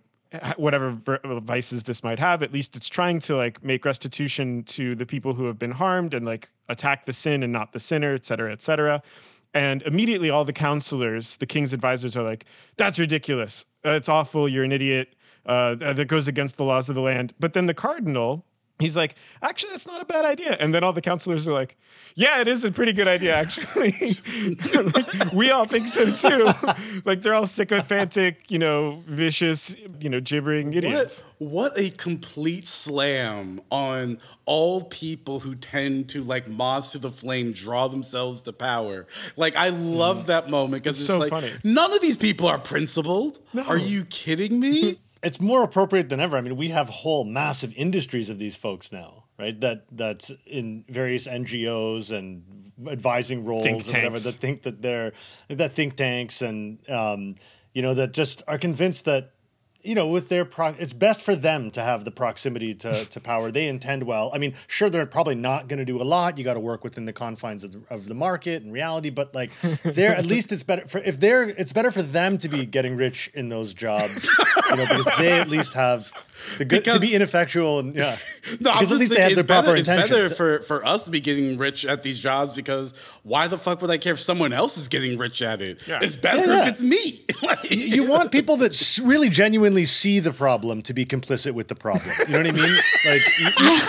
whatever vices this might have, at least it's trying to like make restitution to the people who have been harmed and like attack the sin and not the sinner, et cetera, et cetera. And immediately all the counselors, the king's advisors are like, that's ridiculous. It's awful. You're an idiot. Uh, that goes against the laws of the land. But then the cardinal, he's like, actually, that's not a bad idea. And then all the counselors are like, yeah, it is a pretty good idea, actually. Like, (laughs) we all think so too. (laughs) like they're all sycophantic, you know, vicious, you know, gibbering idiots. What what a complete slam on all people who tend to like moths to the flame draw themselves to power. Like I love mm. that moment because It's it's, so like funny. none of these people are principled. No. Are you kidding me? It's more appropriate than ever. I mean, we have whole massive industries of these folks now, right? That that's in various NGOs and advising roles Think or whatever that think that they're that think tanks and um, you know that just are convinced that you know with their pro- it's best for them to have the proximity to, (laughs) to power. They intend well. I mean, sure, they're probably not going to do a lot. You got to work within the confines of the, of the market and reality, but like they're at least it's better for if they're it's better for them to be getting rich in those jobs, you know, because they at least have the good to be ineffectual and yeah. (laughs) No, I'm because just at least they have it's their proper better, it's better for, for us to be getting rich at these jobs because why the fuck would I care if someone else is getting rich at it? Yeah. It's better Yeah, yeah. if it's me. (laughs) Like- you want people that really genuinely see the problem to be complicit with the problem. You know what I mean? Like, you, you-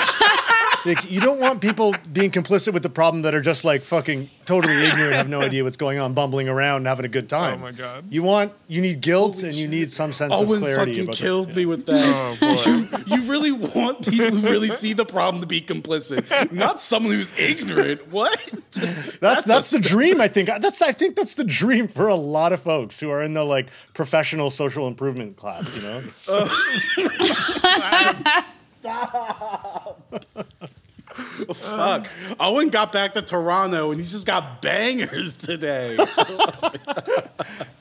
like, you don't want people being complicit with the problem that are just like fucking totally ignorant, have no (laughs) idea what's going on, bumbling around, and having a good oh time. Oh my God. You want you need guilt and you need some sense of Owen clarity fucking about the- killed me with that. Oh boy. (laughs) You really want people who really see the problem to be complicit, not someone who's ignorant. What? (laughs) That's that's, a the dream. I think that's I think that's the dream for a lot of folks who are in the like professional social improvement class. You know, oh. Oh, fuck. Owen got back to Toronto and he's just got bangers today. (laughs)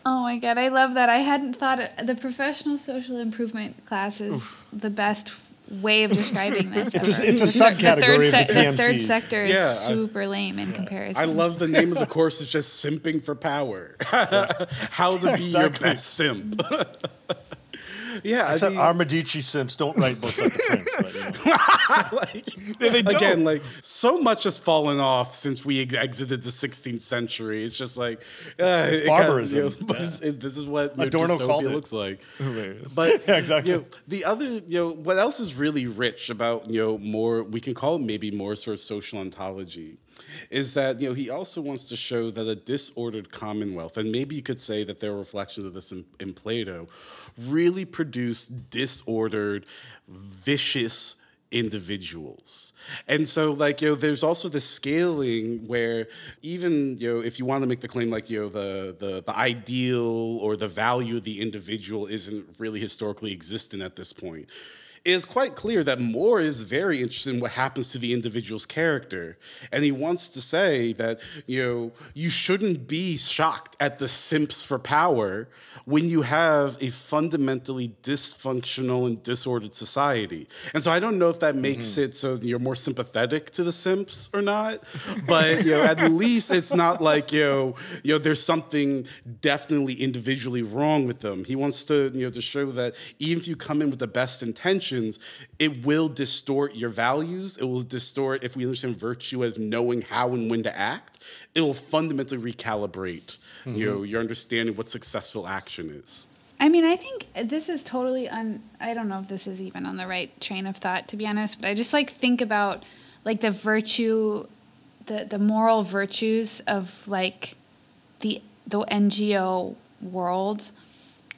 Oh my god, I love that. I hadn't thought it, the professional social improvement class is the best way of describing this. It's a- it's a The subcategory third, of the the third PMCs. sector is Yeah, I- super lame in comparison. I love the name of the course is just simping for power. (laughs) How to be your best simp. (laughs) yeah, I except mean, our Medici simps don't write books like the Prince. But. (laughs) like, They- they don't. again, like so much has fallen off since we exited the 16th century. It's just like uh, it kinda, barbarism. you know, (laughs) but Yeah. it's- it- this is what you know, Adorno called dystopia it. looks like. (laughs) But Yeah, exactly. You know, the other, you know, what else is really rich about you know more we can call it maybe more sort of social ontology, is that you know he also wants to show that a disordered commonwealth, and maybe you could say that there are reflections of this in, in Plato, really produce disordered, vicious individuals. And so like you know there's also the scaling where even you know if you want to make the claim like you know the the the ideal or the value of the individual isn't really historically existent at this point it is quite clear that More is very interested in what happens to the individual's character. And he wants to say that, you know, you shouldn't be shocked at the simps for power when you have a fundamentally dysfunctional and disordered society. And so I don't know if that makes mm-hmm. it so you're more sympathetic to the simps or not, but you know, at least it's not like, you know, you know, there's something definitely individually wrong with them. He wants to, you know, to show that even if you come in with the best intentions, it will distort your values. It will distort, if we understand virtue as knowing how and when to act, it will fundamentally recalibrate, you know, mm-hmm. your understanding what successful action is. I mean, I think this is totally un. I don't know if this is even on the right train of thought, to be honest. But I just like think about like the virtue, the the moral virtues of like the the NGO world,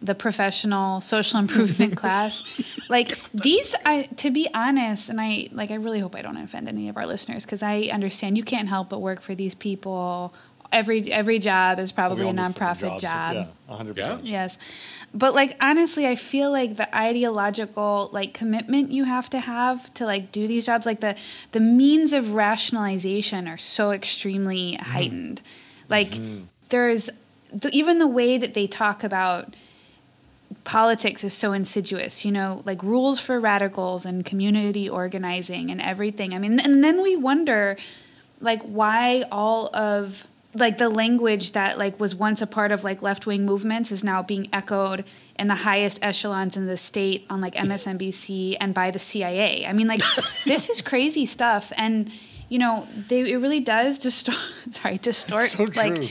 the professional social improvement (laughs) class. Like these, I to be honest, and I like I really hope I don't offend any of our listeners because I understand you can't help but work for these people. Every every job is probably a We all nonprofit jobs, job. Yeah, 100%. Yeah. Yes. But like honestly, I feel like the ideological like commitment you have to have to like do these jobs like the the means of rationalization are so extremely heightened. Like there's the, even the way that they talk about politics is so insidious, you know, like rules for radicals and community organizing and everything. I mean, and then we wonder like why all of like the language that like was once a part of like left-wing movements is now being echoed in the highest echelons in the state on like MSNBC and by the CIA. I mean like (laughs) this is crazy stuff and you know, they it really does distort (laughs) sorry, distort So like true.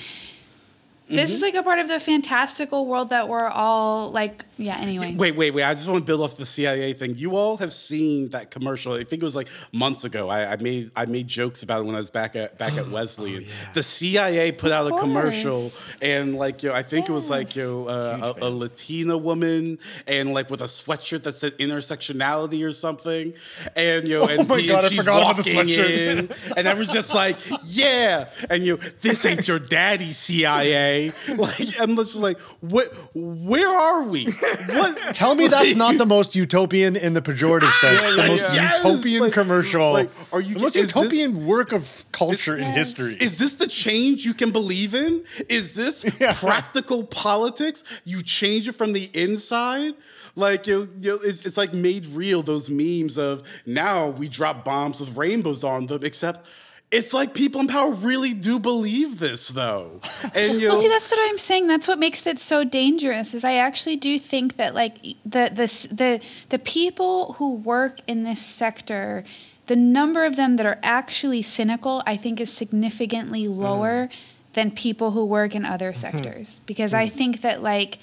This is like a part of the fantastical world that we're all like yeah anyway Wait, wait, wait. I just want to build off the CIA thing. You all have seen that commercial. I think it was like months ago. I, I made I made jokes about it when I was back at back at (gasps) Wesley. and The CIA put out a commercial and like you know, I think it was like you know, uh, a, a Latina woman and like with a sweatshirt that said intersectionality or something. And you (laughs) know, and, my P- God, I and she's forgot about the walking in, and I was just like, yeah. And you, know, this ain't your daddy, CIA. (laughs) Like, I'm just like, what? Where are we? What? (laughs) Tell me that's not the most utopian in the pejorative (laughs) sense. Yeah, the most utopian like- commercial. like, are you- the most is this- utopian work of culture in history? Is this the change you can believe in? Is this Yeah. practical politics? You change it from the inside? Like you you it's, it's like made real those memes of now we drop bombs with rainbows on them, except it's like people in power really do believe this though. And you (laughs) well see that's what i'm saying. That's what makes it so dangerous is i actually do think that like the the the, the people who work in this sector the number of them that are actually cynical i think is significantly mm. lower than people who work in other mm-hmm. sectors. Because mm. i think that like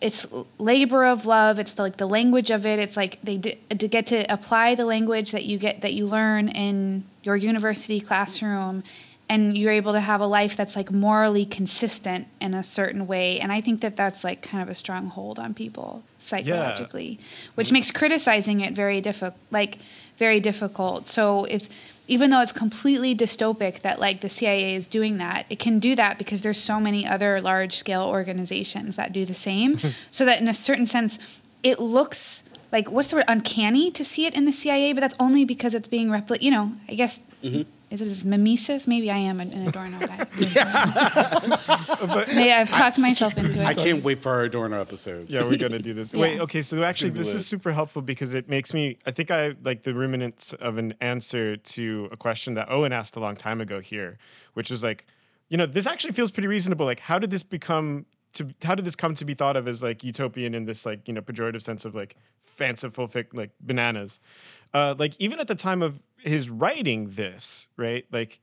it's labor of love it's the, like the language of it it's like they d- to get to apply the language that you get that you learn in your university classroom and you're able to have a life that's like morally consistent in a certain way and i think that that's like kind of a strong hold on people psychologically which makes criticizing it very difficult like very difficult. So if even though it's completely dystopic that like the CIA is doing that, it can do that because there's so many other large scale organizations that do the same. (laughs) so that in a certain sense, it looks like what's the word uncanny to see it in the CIA, but that's only because it's being replicated. You know, I guess mm-hmm. Is it mimesis? Maybe I am an, an Adorno guy. (laughs) Maybe I've talked myself into it. I can't wait for our Adorno episode. Yeah, we're gonna do this. Yeah. Wait, okay. So actually, this lit. is super helpful because it makes me. I think I like the ruminants of an answer to a question that Owen asked a long time ago here, which is like, you know, this actually feels pretty reasonable. Like, how did this become to how did this come to be thought of as like utopian in this like you know pejorative sense of like fanciful fic like bananas uh like even at the time of his writing this right? Like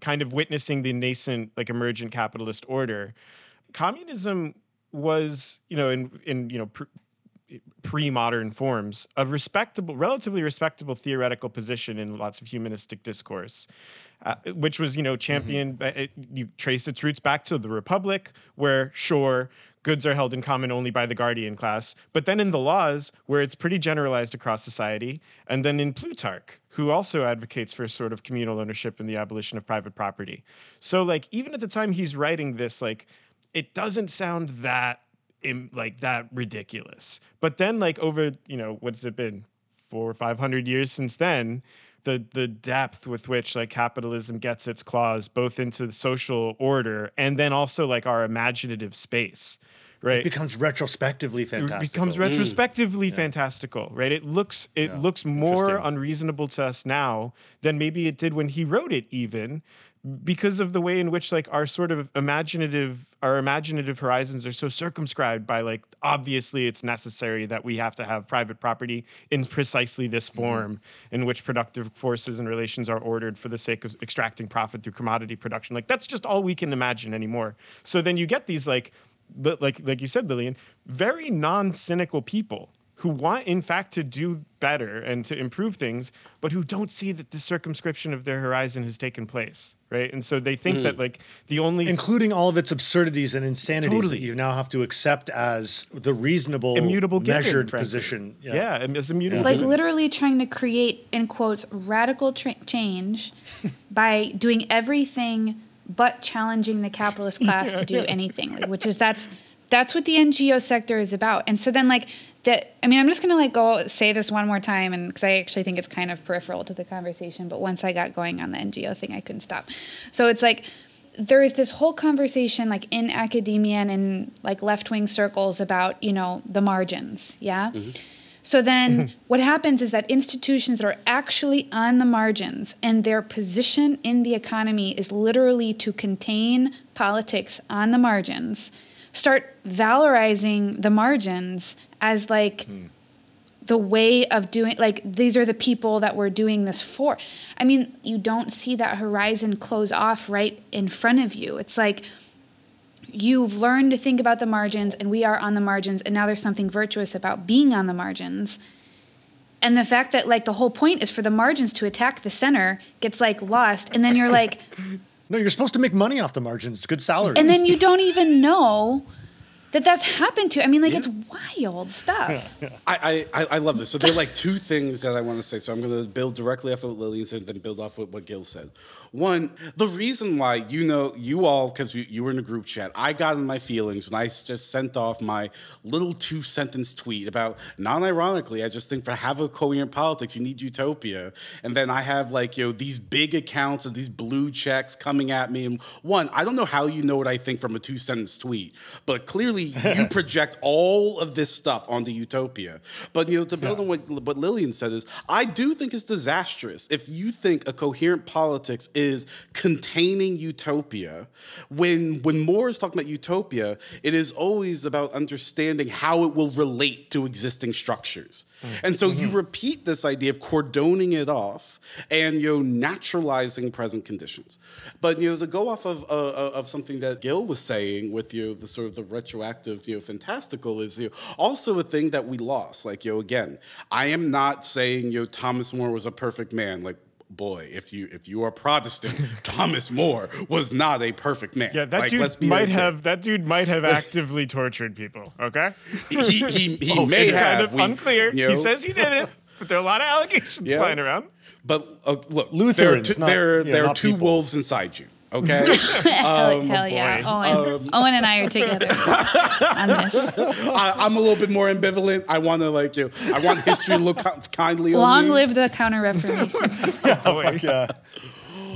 kind of witnessing the nascent like emergent capitalist order. Communism was you know in in you know pr- pre-modern forms a respectable relatively respectable theoretical position in lots of humanistic discourse uh, which was you know championed mm-hmm. it, you trace its roots back to the republic where sure goods are held in common only by the guardian class but then in the laws where it's pretty generalized across society and then in plutarch who also advocates for a sort of communal ownership and the abolition of private property so like even at the time he's writing this like it doesn't sound that Im, like that ridiculous. But then, like over you know what's it been four or five hundred years since then, the the depth with which like capitalism gets its claws both into the social order and then also like our imaginative space right? it becomes retrospectively fantastical it becomes retrospectively mm. fantastical right? It looks it yeah. looks more unreasonable to us now than maybe it did when he wrote it even because of the way in which like our sort of imaginative our imaginative horizons are so circumscribed by like obviously it's necessary that we have to have private property in precisely this mm-hmm. form mm-hmm. in which productive forces and relations are ordered for the sake of extracting profit through commodity production like that's just all we can imagine anymore so then you get these like like like you said lillian very non-cynical people who want, in fact, to do better and to improve things, but who don't see that the circumscription of their horizon has taken place, right? And so they think mm. that like the only, including all of its absurdities and insanities totally. that you now have to accept as the reasonable, immutable, measured given, position. Yeah, yeah as immutable. Like literally trying to create, in quotes, radical tra- change (laughs) by doing everything but challenging the capitalist class yeah, to do (laughs) yeah. anything, like, which is that's that's what the NGO sector is about. And so then like that I mean I'm just going to like go say this one more time and cuz I actually think it's kind of peripheral to the conversation, but once I got going on the NGO thing I couldn't stop. So it's like there is this whole conversation like in academia and in like left-wing circles about, you know, the margins, yeah? Mm-hmm. So then mm-hmm. what happens is that institutions that are actually on the margins and their position in the economy is literally to contain politics on the margins start valorizing the margins as like hmm. the way of doing like these are the people that we're doing this for. I mean you don't see that horizon close off right in front of you. It's like you've learned to think about the margins and we are on the margins and now there's something virtuous about being on the margins. And the fact that like the whole point is for the margins to attack the center gets like lost and then you're like (laughs) No, you're supposed to make money off the margins. It's good salary. And then you don't even know that that's happened to. I mean, like yeah. it's wild stuff. (laughs) I, I I love this. So there are like two things that I want to say. So I'm going to build directly off of what Lillian said, then build off of what Gil said. One, the reason why you know you all because you, you were in a group chat, I got in my feelings when I just sent off my little two sentence tweet about non-ironically, I just think for have a coherent politics, you need utopia, and then I have like you know these big accounts of these blue checks coming at me. And one, I don't know how you know what I think from a two sentence tweet, but clearly you (laughs) project all of this stuff onto utopia. But you know to build yeah. on what what Lillian said is, I do think it's disastrous if you think a coherent politics is containing utopia. When when More is talking about utopia, it is always about understanding how it will relate to existing structures. Mm-hmm. And so mm-hmm. you repeat this idea of cordoning it off and you know naturalizing present conditions. But you know to go off of uh, uh, of something that Gil was saying with you know, the sort of the retroactive you know fantastical is you know, also a thing that we lost. Like you know again, I am not saying you know Thomas More was a perfect man. Like boy, if you if you are Protestant, (laughs) Thomas More was not a perfect man. Yeah, that like, dude might have that dude might have (laughs) actively tortured people. Okay, he he, he oh, (laughs) may have. Kind of we, unclear. You know, he says he didn't. But there are a lot of allegations yeah. flying around. But uh, look, Lutherans, there, are, two, there, there are two people. wolves inside you. Okay. (laughs) hell, um, hell yeah. Owen. Um, Owen and I are together (laughs) on this. I, am a little bit more ambivalent. I want to like you. I want history to look kindly Long live the Counter Reformation. yeah, (laughs) oh, yeah.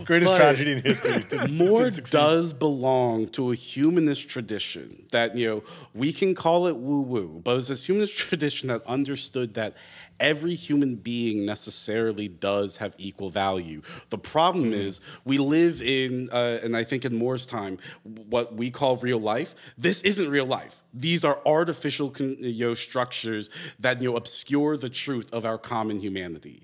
Greatest But- tragedy in history. Didn't- More didn't does belong to a humanist tradition that, you know, we can call it woo woo, but it's this humanist tradition that understood that every human being necessarily does have equal value. The problem Hmm. is we live in, uh, and I think in More's time, what we call real life. This isn't real life. These are artificial you know, structures that you know obscure the truth of our common humanity.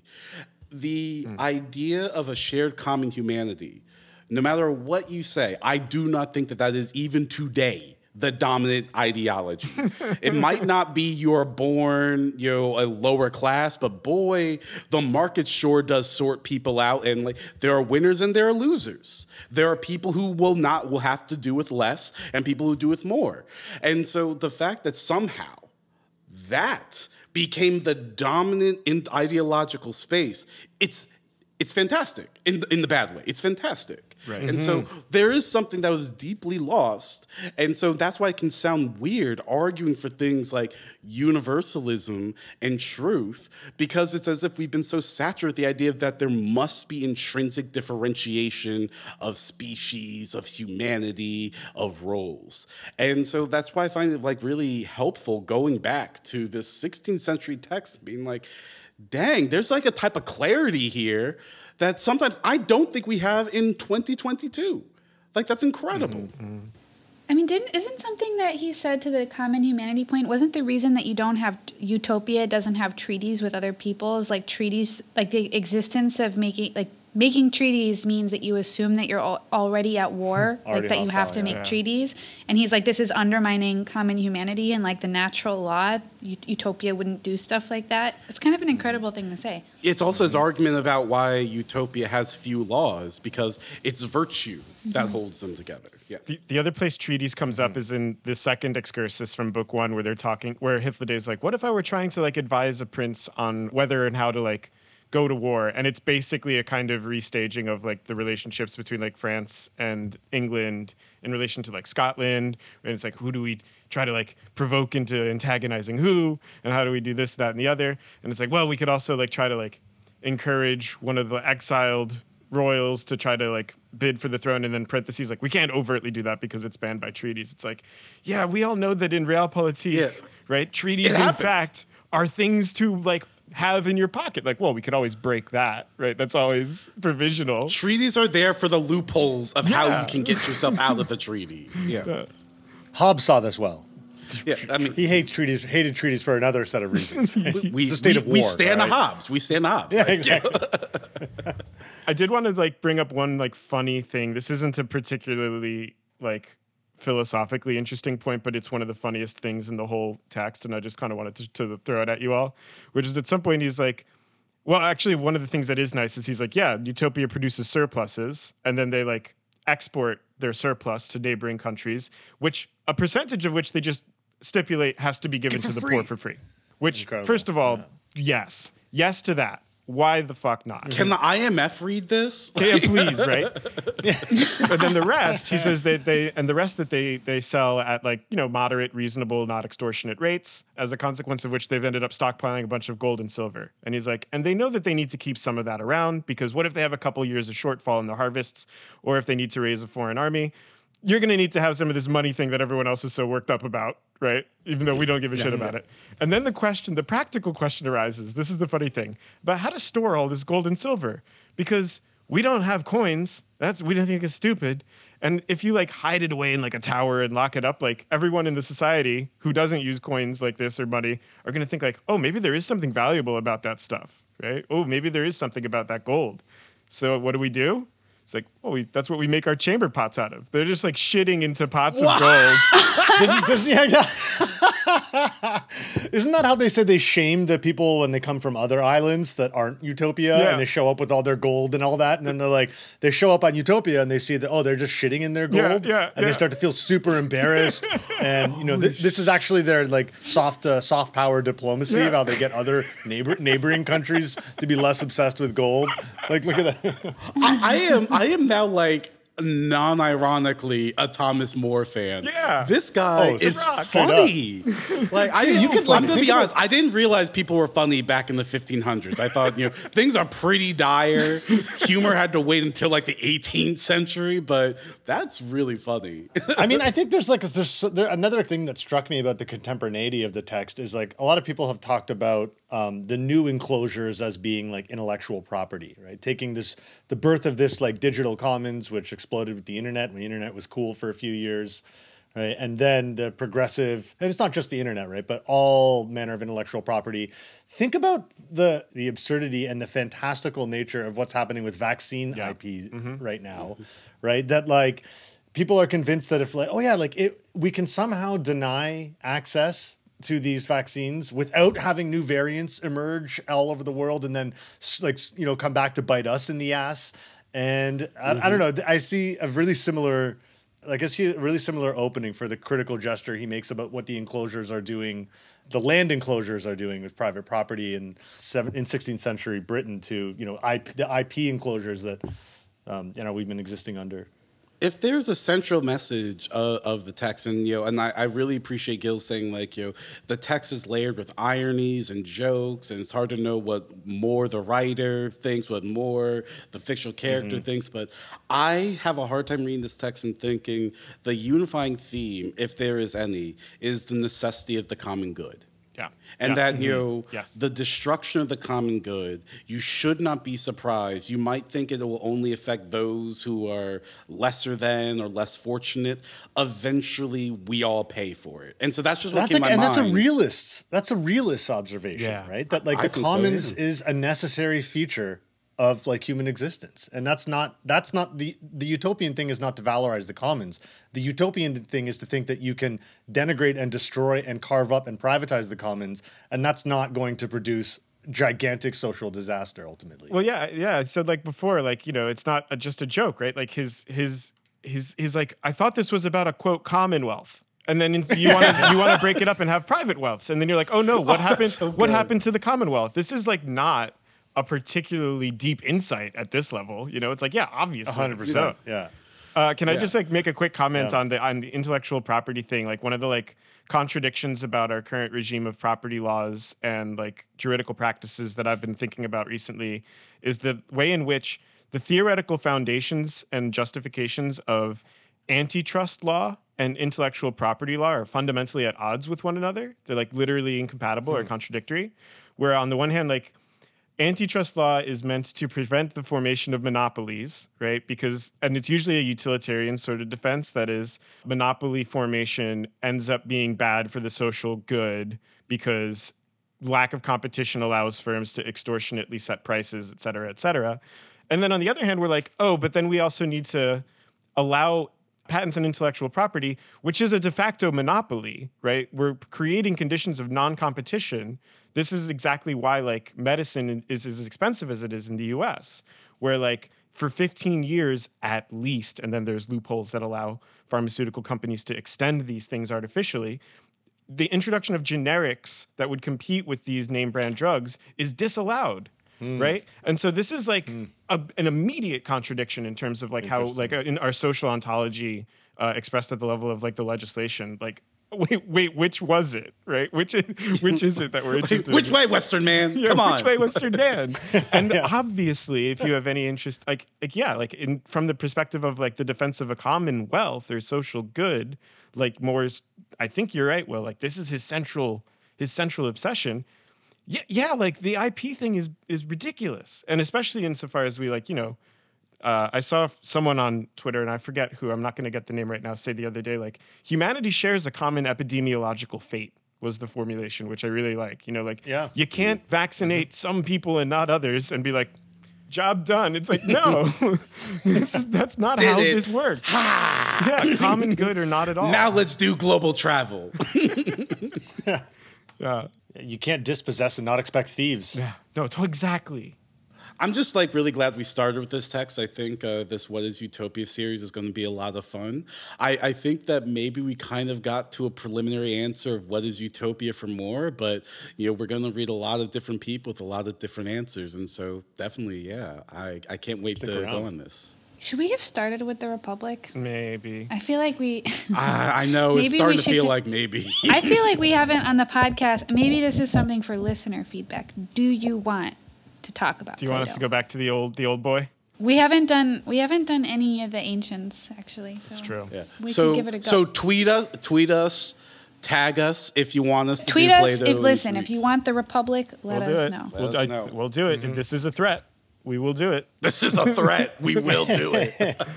The idea of a shared common humanity, no matter what you say, I do not think that that is even today the dominant ideology. it might not be you're born, you know, a lower class, but boy, the market sure does sort people out and like there are winners and there are losers. There are people who will not will have to do with less and people who do with more. And so the fact that somehow that became the dominant in ideological space. It's it's fantastic in in the bad way. It's fantastic. Right. And so mm-hmm. there is something that was deeply lost. And so that's why it can sound weird arguing for things like universalism and truth, because it's as if we've been so saturated with the idea that there must be intrinsic differentiation of species, of humanity, of roles. And so that's why I find it like really helpful going back to this 16th century text being like, dang, there's like a type of clarity here that sometimes I don't think we have in 2022. Like that's incredible. Mm-hmm, mm-hmm. I mean, didn't isn't something that he said to the common humanity point? Wasn't the reason that you don't have utopia doesn't have treaties with other peoples like treaties like the existence of making like making treaties means that you assume that you're al- already at war, (laughs) Already like that you have to yeah. make Yeah. treaties. And he's like, this is undermining common humanity and like the natural law. Ut- utopia wouldn't do stuff like that. It's kind of an incredible thing to say. It's also his argument about why utopia has few laws because it's virtue that mm-hmm. holds them together. Yeah. The, the other place treaties comes up mm-hmm. is in the second excursus from book one, where they're talking, where Hythloday is like, "What if I were trying to like advise a prince on whether and how to like go to war?" And it's basically a kind of restaging of like the relationships between like France and England in relation to like Scotland, and it's like, who do we try to like provoke into antagonizing who, and how do we do this, that, and the other? And it's like, well, we could also like try to like encourage one of the exiled royals to try to like bid for the throne and then parentheses like we can't overtly do that because it's banned by treaties it's like yeah we all know that in realpolitik Yeah. right treaties in fact are things to like have in your pocket like well we could always break that right that's always provisional Treaties are there for the loopholes of how you can get yourself out of a (laughs) treaty. Yeah. Hobbes saw this well. Yeah. I mean, He hates treaties, hated treaties for another set of reasons. (laughs) we, it's a state we, of we stand right? a Hobbes. We stand a Hobbes. Yeah, Like, exactly. (laughs) I did want to like bring up one like funny thing. This isn't a particularly like philosophically interesting point, but it's one of the funniest things in the whole text, and I just kind of wanted to, to throw it at you all. Which is at some point he's like, well, actually, one of the things that is nice is he's like, yeah, Utopia produces surpluses, and then they like export their surplus to neighboring countries, which a percentage of which they just stipulate has to be given to the free. poor for free. Which, Incredible. first of all, yes, yes to that. Why the fuck not? Can the IMF read this? Yeah, please, right? (laughs) but then the rest, he says that they and the rest that they they sell at like you know moderate, reasonable, not extortionate rates. As a consequence of which, they've ended up stockpiling a bunch of gold and silver. And he's like, and they know that they need to keep some of that around because what if they have a couple years of shortfall in the harvests, or if they need to raise a foreign army? You're going to need to have some of this money thing that everyone else is so worked up about, right? Even though we don't give a shit about it. And then the question, the practical question arises. This is the funny thing about how to store all this gold and silver because we don't have coins. That's we don't think it's stupid. And if you like hide it away in like a tower and lock it up, like everyone in the society who doesn't use coins like this or money are going to think like, oh, maybe there is something valuable about that stuff, right? Oh, maybe there is something about that gold. So what do we do? It's like, oh, we, that's what we make our chamber pots out of. They're just like shitting into pots of gold. Doesn't- doesn't- yeah, yeah. (laughs) Isn't that how they said they shame the people when they come from other islands that aren't Utopia Yeah. and they show up with all their gold and all that? And then they're like, they show up on Utopia and they see that, oh, they're just shitting in their gold. yeah, and yeah. they start to feel super embarrassed. (laughs) and, you know, th- this is actually their like soft, uh, soft power diplomacy Yeah. of how they get other neighbor- neighboring countries to be less obsessed with gold. Like, look at that. I, I am I am now like non-ironically a Thomas More fan. Yeah. this guy Oh, is Rock. funny. (laughs) like I, you could, like, I'm gonna be honest. I didn't realize people were funny back in the 1500s. I thought you know (laughs) things are pretty dire. Humor had to wait until like the 18th century, but that's really funny. I mean, I think there's like there's there, another thing that struck me about the contemporaneity of the text is like a lot of people have talked about um, the new enclosures as being like intellectual property, right? Taking this the birth of this like digital commons, which exploded with the internet when the internet was cool for a few years, right? And then the progressive, and it's not just the internet, right? But all manner of intellectual property. Think about the the absurdity and the fantastical nature of what's happening with vaccine Yeah. IP right now, right? That like people are convinced that if like oh yeah like it we can somehow deny access to these vaccines without having new variants emerge all over the world and then like you know come back to bite us in the ass. And I, I don't know i see a really similar like i see a really similar opening for the critical gesture he makes about what the enclosures are doing the land enclosures are doing with private property in seven in 16th century britain to you know IP, the ip enclosures that um, you know we've been existing under if there's a central message of, of the text, and you know, and I, I really appreciate Gil saying like, you know, the text is layered with ironies and jokes, and it's hard to know what more the writer thinks, what more the fictional character mm-hmm. thinks. But I have a hard time reading this text and thinking the unifying theme, if there is any, is the necessity of the common good. Yeah. And Yes. that, you know, mm-hmm. Yes. the destruction of the common good, you should not be surprised. You might think it will only affect those who are lesser than or less fortunate. Eventually, we all pay for it. And so that's just what that's came like, to and my that's a mind. realist that's a realist observation Yeah. right that like I the think so, commons yeah. is a necessary feature of like human existence and that's not that's not the the utopian thing is not to valorize the commons the utopian thing is to think that you can denigrate and destroy and carve up and privatize the commons and that's not going to produce gigantic social disaster ultimately Well, yeah, yeah. I said like before, like you know, it's not a, just a joke, right? Like his his his his like I thought this was about a quote commonwealth. And then you want to you want to break it up and have private wealths, and then you're like, oh no, (laughs) oh, what happened? so what happened to the Commonwealth? This is like not a particularly deep insight at this level. You know, it's like yeah, obviously, 100% So, yeah uh, can I just like make a quick comment Yeah. on the on the intellectual property thing? Like one of the like contradictions about our current regime of property laws and like juridical practices that I've been thinking about recently is the way in which the theoretical foundations and justifications of antitrust law and intellectual property law are fundamentally at odds with one another. They're like literally incompatible or contradictory. Where on the one hand, like antitrust law is meant to prevent the formation of monopolies, right? Because, and it's usually a utilitarian sort of defense that is, monopoly formation ends up being bad for the social good because lack of competition allows firms to extortionately set prices, et cetera, et cetera. And then on the other hand, we're like, oh, but then we also need to allow patents and intellectual property, which is a de facto monopoly, right? We're creating conditions of non-competition. This is exactly why like medicine is as expensive as it is in the US, where like for 15 years at least, and then there's loopholes that allow pharmaceutical companies to extend these things artificially. The introduction of generics that would compete with these name brand drugs is disallowed right and so this is like a, an immediate contradiction in terms of like how like uh, in our social ontology uh, expressed at the level of like the legislation like (laughs) wait wait which was it right which is (laughs) which is it that we're (laughs) interested Which in? way, Western man? Yeah, Come on. which way Western man And obviously, if you have any interest, like, like yeah, like in from the perspective of like the defense of a commonwealth or social good, like More's, I think you're right. Well, like this is his central his central obsession. Yeah, yeah, like the IP thing is is ridiculous, and especially insofar as we like, you know, uh, I saw someone on Twitter, and I forget who. I'm not going to get the name right now. Say the other day, like humanity shares a common epidemiological fate was the formulation, which I really like. You know, like Yeah. you can't vaccinate some people and not others, and be like, job done. It's like no, (laughs) (laughs) this is, that's not Did how it. this works. Ha! Yeah, common good or not at (laughs) all. Now let's do global travel. yeah, you can't dispossess and not expect thieves yeah, no, it's exactly. I'm just like really glad we started with this text. I think uh, this What is Utopia series is going to be a lot of fun. I, I think that maybe we kind of got to a preliminary answer of what is Utopia for more, but you know we're going to read a lot of different people with a lot of different answers, and so definitely, yeah, I, I can't wait to around. go on this. Should we have started with the Republic? Maybe. I feel like we. (laughs) I, I know it's starting to feel should- like maybe. I feel like (laughs) we haven't on the podcast. Maybe this is something for listener feedback. Do you want to talk about? Do you want us to go back to the old the old boy? We haven't done. We haven't done any of the ancients actually. So. It's true. Yeah. We so could give it a go. so tweet us, tweet us, tag us if you want us to Tweet do us. Play-Doh If, listen, if you want the Republic, let we'll do us it. know. Let We'll, us I- know. we'll do it. If mm-hmm. this is a threat, we will do it. This is a threat. we will do it. (laughs)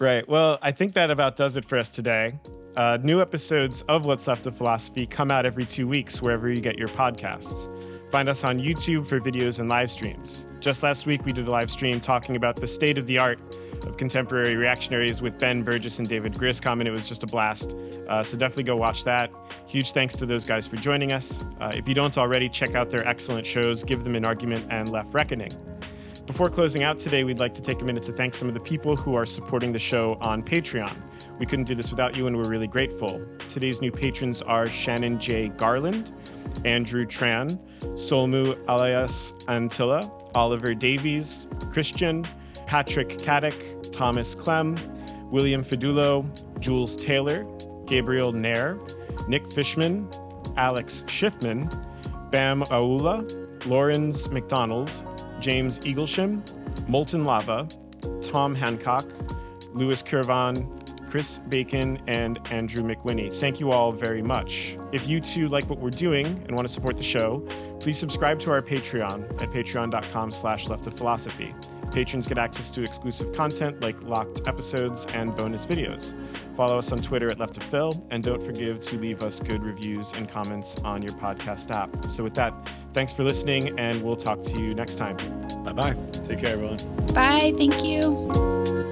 Right. Well, I think that about does it for us today. Uh, new episodes of What's Left of Philosophy come out every two weeks wherever you get your podcasts. Find us on YouTube for videos and live streams. Just last week, we did a live stream talking about the state of the art of contemporary reactionaries with Ben Burgess and David Griscom, and it was just a blast. Uh, so definitely go watch that. Huge thanks to those guys for joining us. Uh, if you don't already, check out their excellent shows, Give Them an Argument and Left Reckoning. Before closing out today, we'd like to take a minute to thank some of the people who are supporting the show on Patreon. We couldn't do this without you, and we're really grateful. Today's new patrons are Shannon J. Garland, Andrew Tran, Solmu Alias Antilla, Oliver Davies, Christian, Patrick Caddick, Thomas Clem, William Fidulo, Jules Taylor, Gabriel Nair, Nick Fishman, Alex Schiffman, Bam Aula, Lawrence McDonald, James Eaglesham, Molten Lava, Tom Hancock, Louis Curvan, Chris Bacon, and Andrew McWinney. Thank you all very much. If you too like what we're doing and want to support the show, please subscribe to our Patreon at patreon.com slash left of philosophy. Patrons get access to exclusive content like locked episodes and bonus videos. Follow us on Twitter at Left of Phil, and don't forget to leave us good reviews and comments on your podcast app. So with that, thanks for listening, and we'll talk to you next time. bye bye. Take care, everyone. Bye. Thank you.